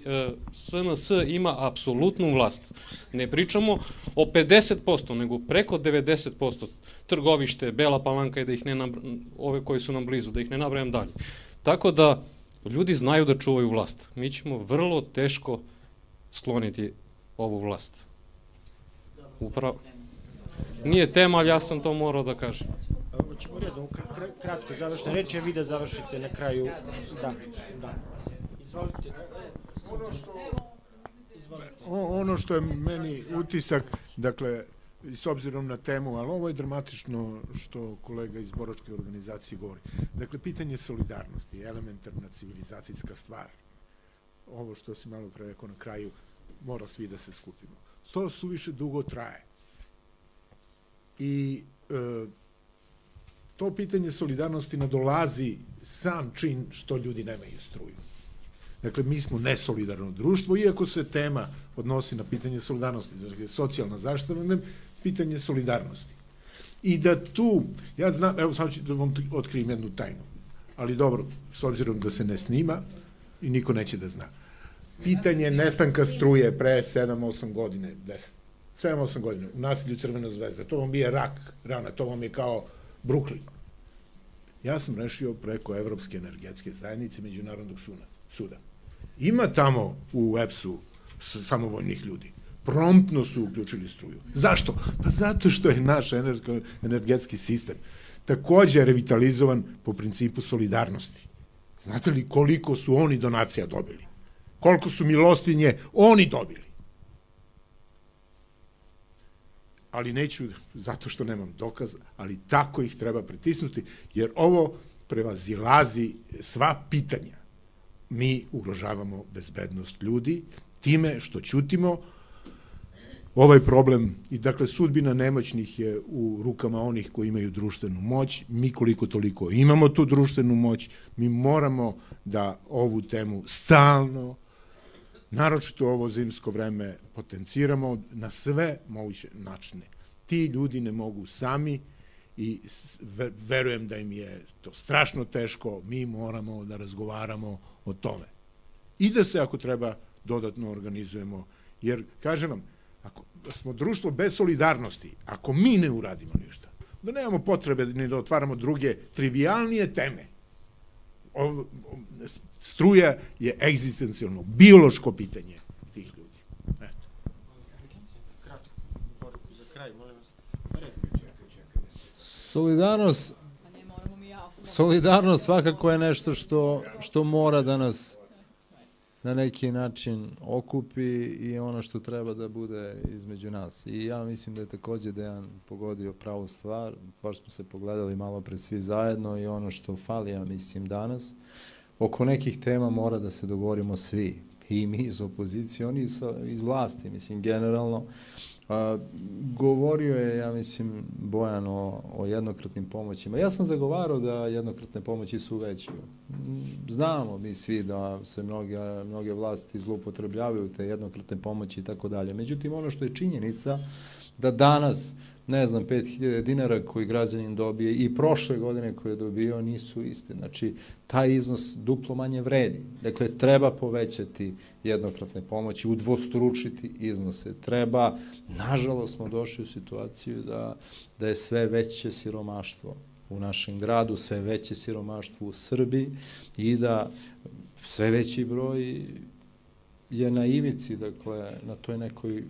SNS e, ima apsolutnu vlast. Ne pričamo o 50%, nego preko 90%. Trgovište, Bela Palanka i da ih ne ove koji su nam blizu, da ih ne nabrajam dalje. Tako da, Ljudi znaju da čuvaju vlast. Mi ćemo vrlo teško skloniti ovu vlast. Upravo. Nije tema, ali ja sam to morao da kažem. Hoćemo redom, kratko završne reči, vi da završite na kraju. Da, da. Izvolite. Ono što, ono što je meni utisak, dakle, i s obzirom na temu, ali ovo je dramatično što kolega iz Boročke organizacije govori. Dakle, pitanje solidarnosti je elementarna civilizacijska stvar. Ovo što si malo pre rekao na kraju, mora svi da se skupimo. To su više dugo traje. I e, to pitanje solidarnosti nadolazi sam čin što ljudi nemaju struju. Dakle, mi smo nesolidarno društvo, iako se tema odnosi na pitanje solidarnosti, dakle, socijalna zaštita, pitanje solidarnosti. I da tu, ja znam, evo samo ću da vam otkrijem jednu tajnu, ali dobro, s obzirom da se ne snima i niko neće da zna. Pitanje nestanka struje pre 7-8 godine, 10, 7-8 godina, u nasilju Crvena zvezda, to vam je rak, rana, to vam je kao Brooklyn. Ja sam rešio preko Evropske energetske zajednice Međunarodnog suda. suda. Ima tamo u EPS-u samovoljnih ljudi promptno su uključili struju. Zašto? Pa zato što je naš energetski sistem takođe revitalizovan po principu solidarnosti. Znate li koliko su oni donacija dobili? Koliko su milostinje oni dobili? Ali neću, zato što nemam dokaz, ali tako ih treba pritisnuti, jer ovo prevazilazi sva pitanja. Mi ugrožavamo bezbednost ljudi time što ćutimo, ovaj problem i dakle sudbina nemoćnih je u rukama onih koji imaju društvenu moć. Mi koliko toliko imamo tu društvenu moć, mi moramo da ovu temu stalno naročito ovo zimsko vreme potenciramo na sve moguće načine. Ti ljudi ne mogu sami i verujem da im je to strašno teško, mi moramo da razgovaramo o tome. I da se ako treba dodatno organizujemo, jer kažem vam, ako smo društvo bez solidarnosti, ako mi ne uradimo ništa, da nemamo potrebe ni da otvaramo druge trivialnije teme. O, struja je egzistencijalno, biološko pitanje tih ljudi. Solidarnost Solidarnost svakako je nešto što, što mora da nas na neki način okupi i ono što treba da bude između nas. I ja mislim da je takođe Dejan pogodio pravu stvar, baš smo se pogledali malo pre svi zajedno i ono što fali, ja mislim, danas, oko nekih tema mora da se dogovorimo svi, i mi iz opozicije, oni iz, iz vlasti, mislim, generalno. A, govorio je, ja mislim, Bojan o, o jednokratnim pomoćima. Ja sam zagovarao da jednokratne pomoći su veće. Znamo mi svi da se mnoge, mnoge vlasti zloupotrebljavaju te jednokratne pomoći i tako dalje. Međutim, ono što je činjenica da danas ne znam, 5000 dinara koji građanin dobije i prošle godine koje je dobio nisu iste. Znači, taj iznos duplo manje vredi. Dakle, treba povećati jednokratne pomoći, udvostručiti iznose. Treba, nažalost smo došli u situaciju da, da je sve veće siromaštvo u našem gradu, sve veće siromaštvo u Srbiji i da sve veći broj je na ivici, dakle, na toj nekoj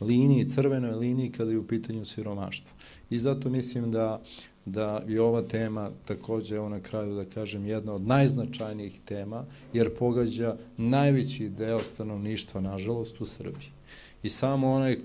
liniji, crvenoj liniji kada je u pitanju siromaštvo. I zato mislim da da je ova tema takođe, evo na kraju da kažem, jedna od najznačajnijih tema, jer pogađa najveći deo stanovništva, nažalost, u Srbiji. I samo onaj,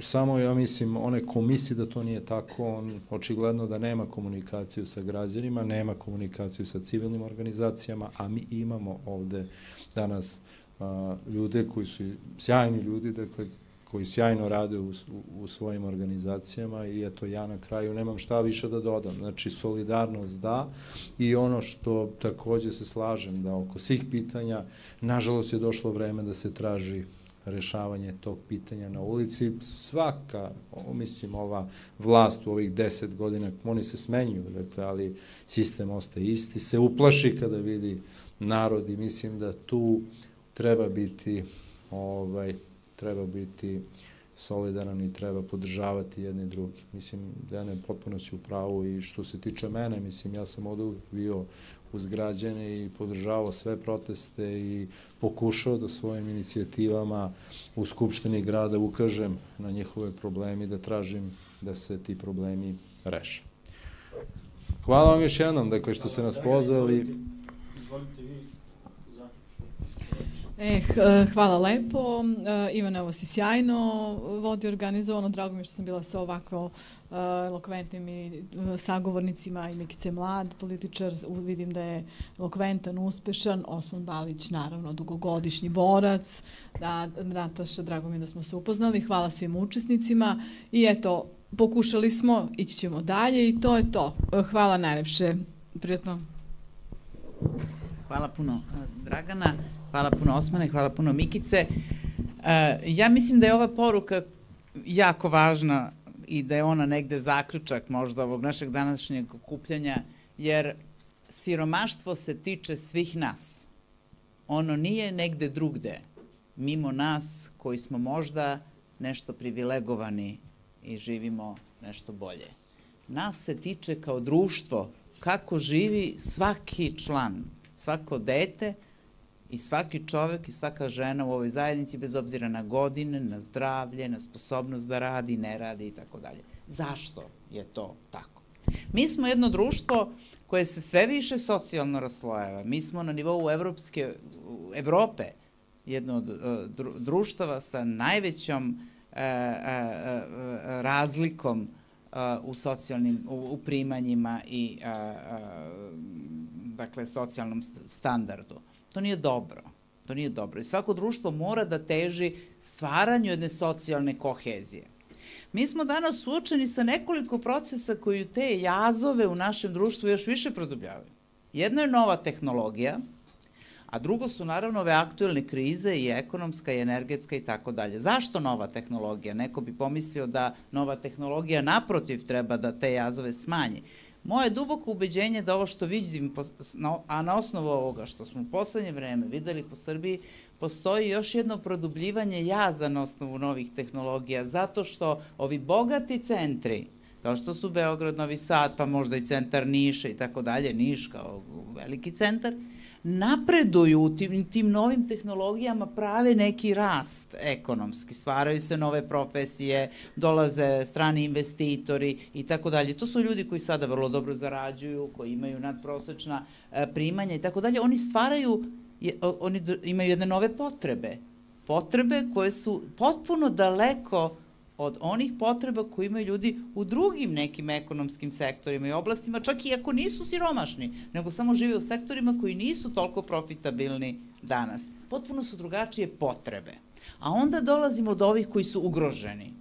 samo ja mislim, one komisije da to nije tako, on očigledno da nema komunikaciju sa građanima, nema komunikaciju sa civilnim organizacijama, a mi imamo ovde danas a, ljude koji su sjajni ljudi, dakle, koji sjajno rade u, u, svojim organizacijama i eto ja na kraju nemam šta više da dodam. Znači solidarnost da i ono što takođe se slažem da oko svih pitanja nažalost je došlo vreme da se traži rešavanje tog pitanja na ulici. Svaka, mislim, ova vlast u ovih deset godina, oni se smenjuju, dakle, ali sistem ostaje isti, se uplaši kada vidi narod i mislim da tu treba biti ovaj, treba biti solidaran i treba podržavati jedni drugi. Mislim, da ne potpuno si u pravu i što se tiče mene, mislim, ja sam uvijek bio uz građane i podržavao sve proteste i pokušao da svojim inicijativama u Skupštini grada ukažem na njihove problemi, da tražim da se ti problemi reše. Hvala vam još jednom, dakle, što ste nas pozvali. Izvolite vi. E, hvala lepo. E, Ivane, ovo si sjajno vodi organizovano. Drago mi je što sam bila sa ovako e, elokventnim i sagovornicima i Mikice Mlad, političar. Vidim da je elokventan, uspešan. Osman Balić, naravno, dugogodišnji borac. Da, Nataša, drago mi je da smo se upoznali. Hvala svim učesnicima. I eto, pokušali smo, ići ćemo dalje i to je to. Hvala najlepše. Prijetno. Hvala puno, Dragana. Hvala puno Osmane, hvala puno Mikice. E, ja mislim da je ova poruka jako važna i da je ona negde zaključak možda ovog našeg današnjeg okupljanja, jer siromaštvo se tiče svih nas. Ono nije negde drugde, mimo nas koji smo možda nešto privilegovani i živimo nešto bolje. Nas se tiče kao društvo kako živi svaki član, svako dete, i svaki čovek i svaka žena u ovoj zajednici, bez obzira na godine, na zdravlje, na sposobnost da radi, ne radi i tako dalje. Zašto je to tako? Mi smo jedno društvo koje se sve više socijalno raslojava. Mi smo na nivou Evropske, Evrope jedno od uh, društava sa najvećom uh, uh, razlikom u socijalnim, u, u primanjima i dakle socijalnom standardu. To nije dobro. To nije dobro. I svako društvo mora da teži stvaranju jedne socijalne kohezije. Mi smo danas suočeni sa nekoliko procesa koji te jazove u našem društvu još više produbljavaju. Jedno je nova tehnologija, a drugo su naravno ove aktuelne krize i ekonomska i energetska i tako dalje. Zašto nova tehnologija? Neko bi pomislio da nova tehnologija naprotiv treba da te jazove smanji. Moje duboko ubeđenje da ovo što vidim, a na osnovu ovoga što smo u poslednje vreme videli po Srbiji, postoji još jedno produbljivanje jaza na osnovu novih tehnologija, zato što ovi bogati centri, kao što su Beograd, Novi Sad, pa možda i centar Niša i tako dalje, Niš kao veliki centar, napreduju u tim, tim novim tehnologijama, prave neki rast ekonomski, stvaraju se nove profesije, dolaze strani investitori i tako dalje. To su ljudi koji sada vrlo dobro zarađuju, koji imaju nadprosečna e, primanja i tako dalje. Oni stvaraju, oni imaju jedne nove potrebe. Potrebe koje su potpuno daleko od onih potreba koje imaju ljudi u drugim nekim ekonomskim sektorima i oblastima, čak i ako nisu siromašni, nego samo žive u sektorima koji nisu toliko profitabilni danas. Potpuno su drugačije potrebe. A onda dolazimo do ovih koji su ugroženi,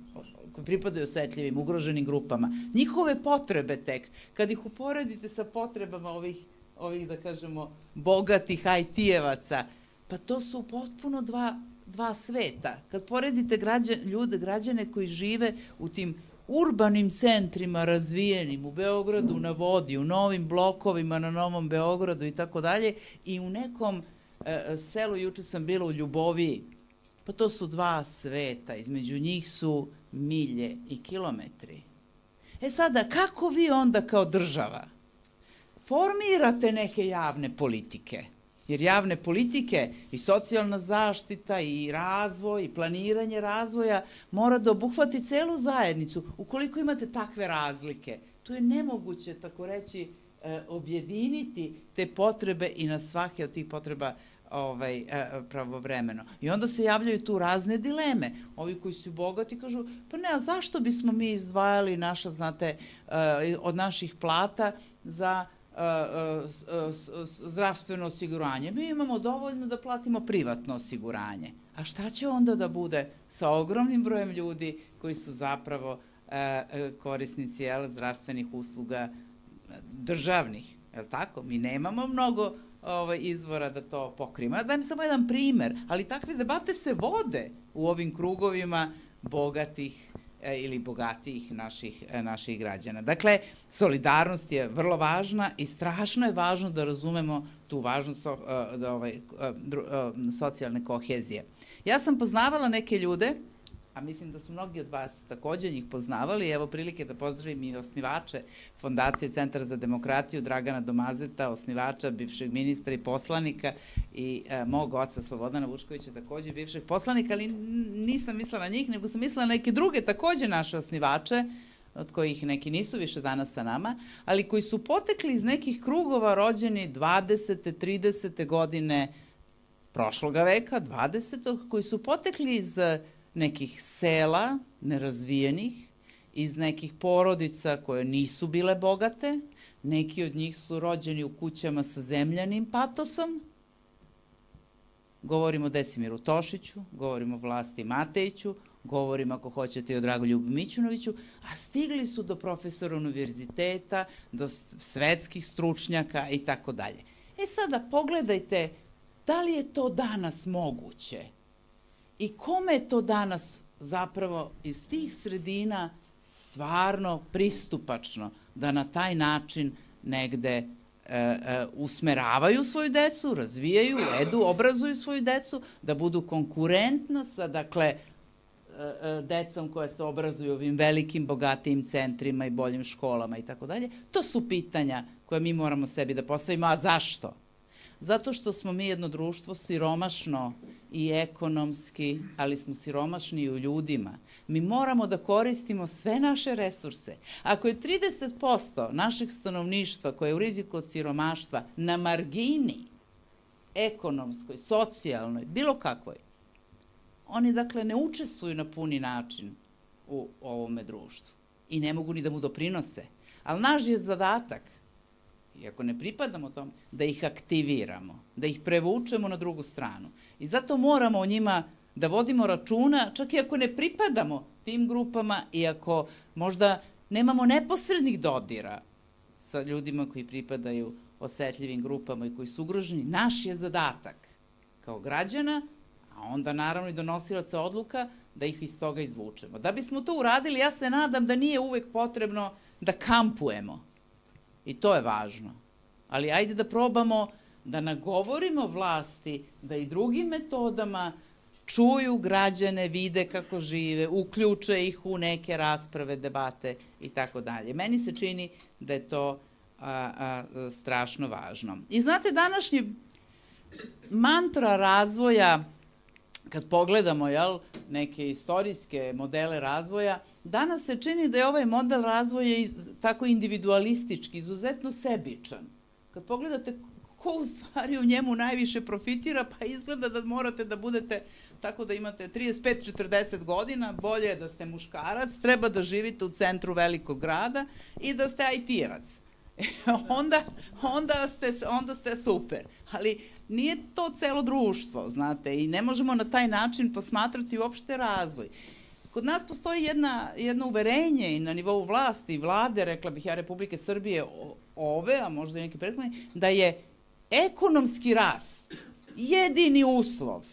koji pripadaju osetljivim, ugroženim grupama. Njihove potrebe tek, kad ih uporedite sa potrebama ovih, ovih da kažemo, bogatih IT-evaca, pa to su potpuno dva dva sveta. Kad poredite građan, ljude, građane koji žive u tim urbanim centrima razvijenim, u Beogradu na vodi, u novim blokovima na Novom Beogradu i tako dalje, i u nekom e, selu, juče sam bila u Ljuboviji, pa to su dva sveta, između njih su milje i kilometri. E sada, kako vi onda kao država formirate neke javne politike? Jer javne politike i socijalna zaštita i razvoj i planiranje razvoja mora da obuhvati celu zajednicu. Ukoliko imate takve razlike, to je nemoguće, tako reći, e, objediniti te potrebe i na svake od tih potreba ovaj, e, pravovremeno. I onda se javljaju tu razne dileme. Ovi koji su bogati kažu, pa ne, a zašto bismo mi izdvajali naša, znate, e, od naših plata za zdravstveno osiguranje. Mi imamo dovoljno da platimo privatno osiguranje. A šta će onda da bude sa ogromnim brojem ljudi koji su zapravo korisnici jel, zdravstvenih usluga državnih? Je li tako? Mi nemamo mnogo ovaj, izvora da to pokrijemo. Ja dajem samo jedan primer, ali takve debate se vode u ovim krugovima bogatih E, ili bogatijih naših, e, naših građana. Dakle, solidarnost je vrlo važna i strašno je važno da razumemo tu važnost e, da, ovaj, socijalne kohezije. Ja sam poznavala neke ljude a mislim da su mnogi od vas takođe njih poznavali. Evo prilike da pozdravim i osnivače Fondacije Centra za demokratiju Dragana Domazeta, osnivača, bivšeg ministra i poslanika i e, mog oca Slobodana Vučkovića, takođe bivšeg poslanika, ali nisam mislila na njih, nego sam mislila na neke druge takođe naše osnivače, od kojih neki nisu više danas sa nama, ali koji su potekli iz nekih krugova rođeni 20. 30. godine prošloga veka, 20. koji su potekli iz nekih sela nerazvijenih, iz nekih porodica koje nisu bile bogate, neki od njih su rođeni u kućama sa zemljanim patosom, govorimo o Desimiru Tošiću, govorimo o Vlasti Matejiću, govorimo ako hoćete i o Dragoljubu Mićunoviću, a stigli su do profesora univerziteta, do svetskih stručnjaka i tako dalje. E sada pogledajte da li je to danas moguće i kome to danas zapravo iz tih sredina stvarno pristupačno da na taj način negde e, e, usmeravaju svoju decu, razvijaju, edu, obrazuju svoju decu, da budu konkurentna sa, dakle, e, e, decom koja se obrazuju ovim velikim, bogatijim centrima i boljim školama i tako dalje. To su pitanja koje mi moramo sebi da postavimo. A zašto? Zato što smo mi jedno društvo siromašno i ekonomski, ali smo siromašni i u ljudima. Mi moramo da koristimo sve naše resurse. Ako je 30% našeg stanovništva koje je u riziku od siromaštva na margini ekonomskoj, socijalnoj, bilo kakvoj, oni dakle ne učestvuju na puni način u ovome društvu i ne mogu ni da mu doprinose. Ali naš je zadatak i ako ne pripadamo tom, da ih aktiviramo, da ih prevučemo na drugu stranu. I zato moramo o njima da vodimo računa, čak i ako ne pripadamo tim grupama i ako možda nemamo neposrednih dodira sa ljudima koji pripadaju osetljivim grupama i koji su ugroženi, naš je zadatak kao građana, a onda naravno i donosilaca odluka, da ih iz toga izvučemo. Da bismo to uradili, ja se nadam da nije uvek potrebno da kampujemo. I to je važno. Ali ajde da probamo da nagovorimo vlasti da i drugim metodama čuju građane, vide kako žive, uključe ih u neke rasprave, debate i tako dalje. Meni se čini da je to a, a, strašno važno. I znate, današnji mantra razvoja, kad pogledamo jel, neke istorijske modele razvoja, danas se čini da je ovaj model razvoja tako individualistički, izuzetno sebičan. Kad pogledate ko u stvari u njemu najviše profitira, pa izgleda da morate da budete tako da imate 35-40 godina, bolje je da ste muškarac, treba da živite u centru velikog grada i da ste IT-evac. onda, onda, ste, onda ste super. Ali nije to celo društvo, znate, i ne možemo na taj način posmatrati uopšte razvoj. Kod nas postoji jedna, jedno uverenje i na nivou vlasti vlade, rekla bih ja, Republike Srbije ove, a možda i neki prethodni, da je ekonomski rast jedini uslov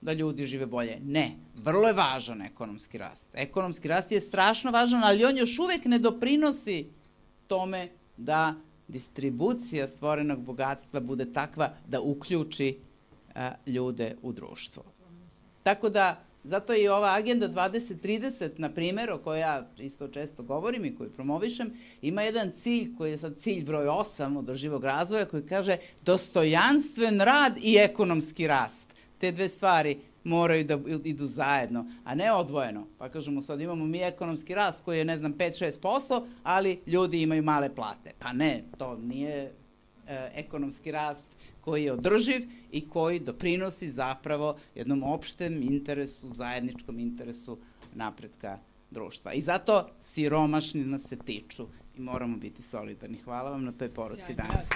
da ljudi žive bolje. Ne, vrlo je važan ekonomski rast. Ekonomski rast je strašno važan, ali on još uvek ne doprinosi tome da distribucija stvorenog bogatstva bude takva da uključi a, ljude u društvo. Tako da, zato je i ova agenda 2030, na primjer, o kojoj ja isto često govorim i koju promovišem, ima jedan cilj koji je sad cilj broj 8 održivog razvoja koji kaže dostojanstven rad i ekonomski rast. Te dve stvari moraju da idu zajedno, a ne odvojeno. Pa kažemo sad imamo mi ekonomski rast koji je ne znam 5-6%, ali ljudi imaju male plate. Pa ne, to nije e, ekonomski rast koji je održiv i koji doprinosi zapravo jednom opštem interesu, zajedničkom interesu napretka društva. I zato siromašni nas se tiču i moramo biti solidarni. Hvala vam na toj poruci danas.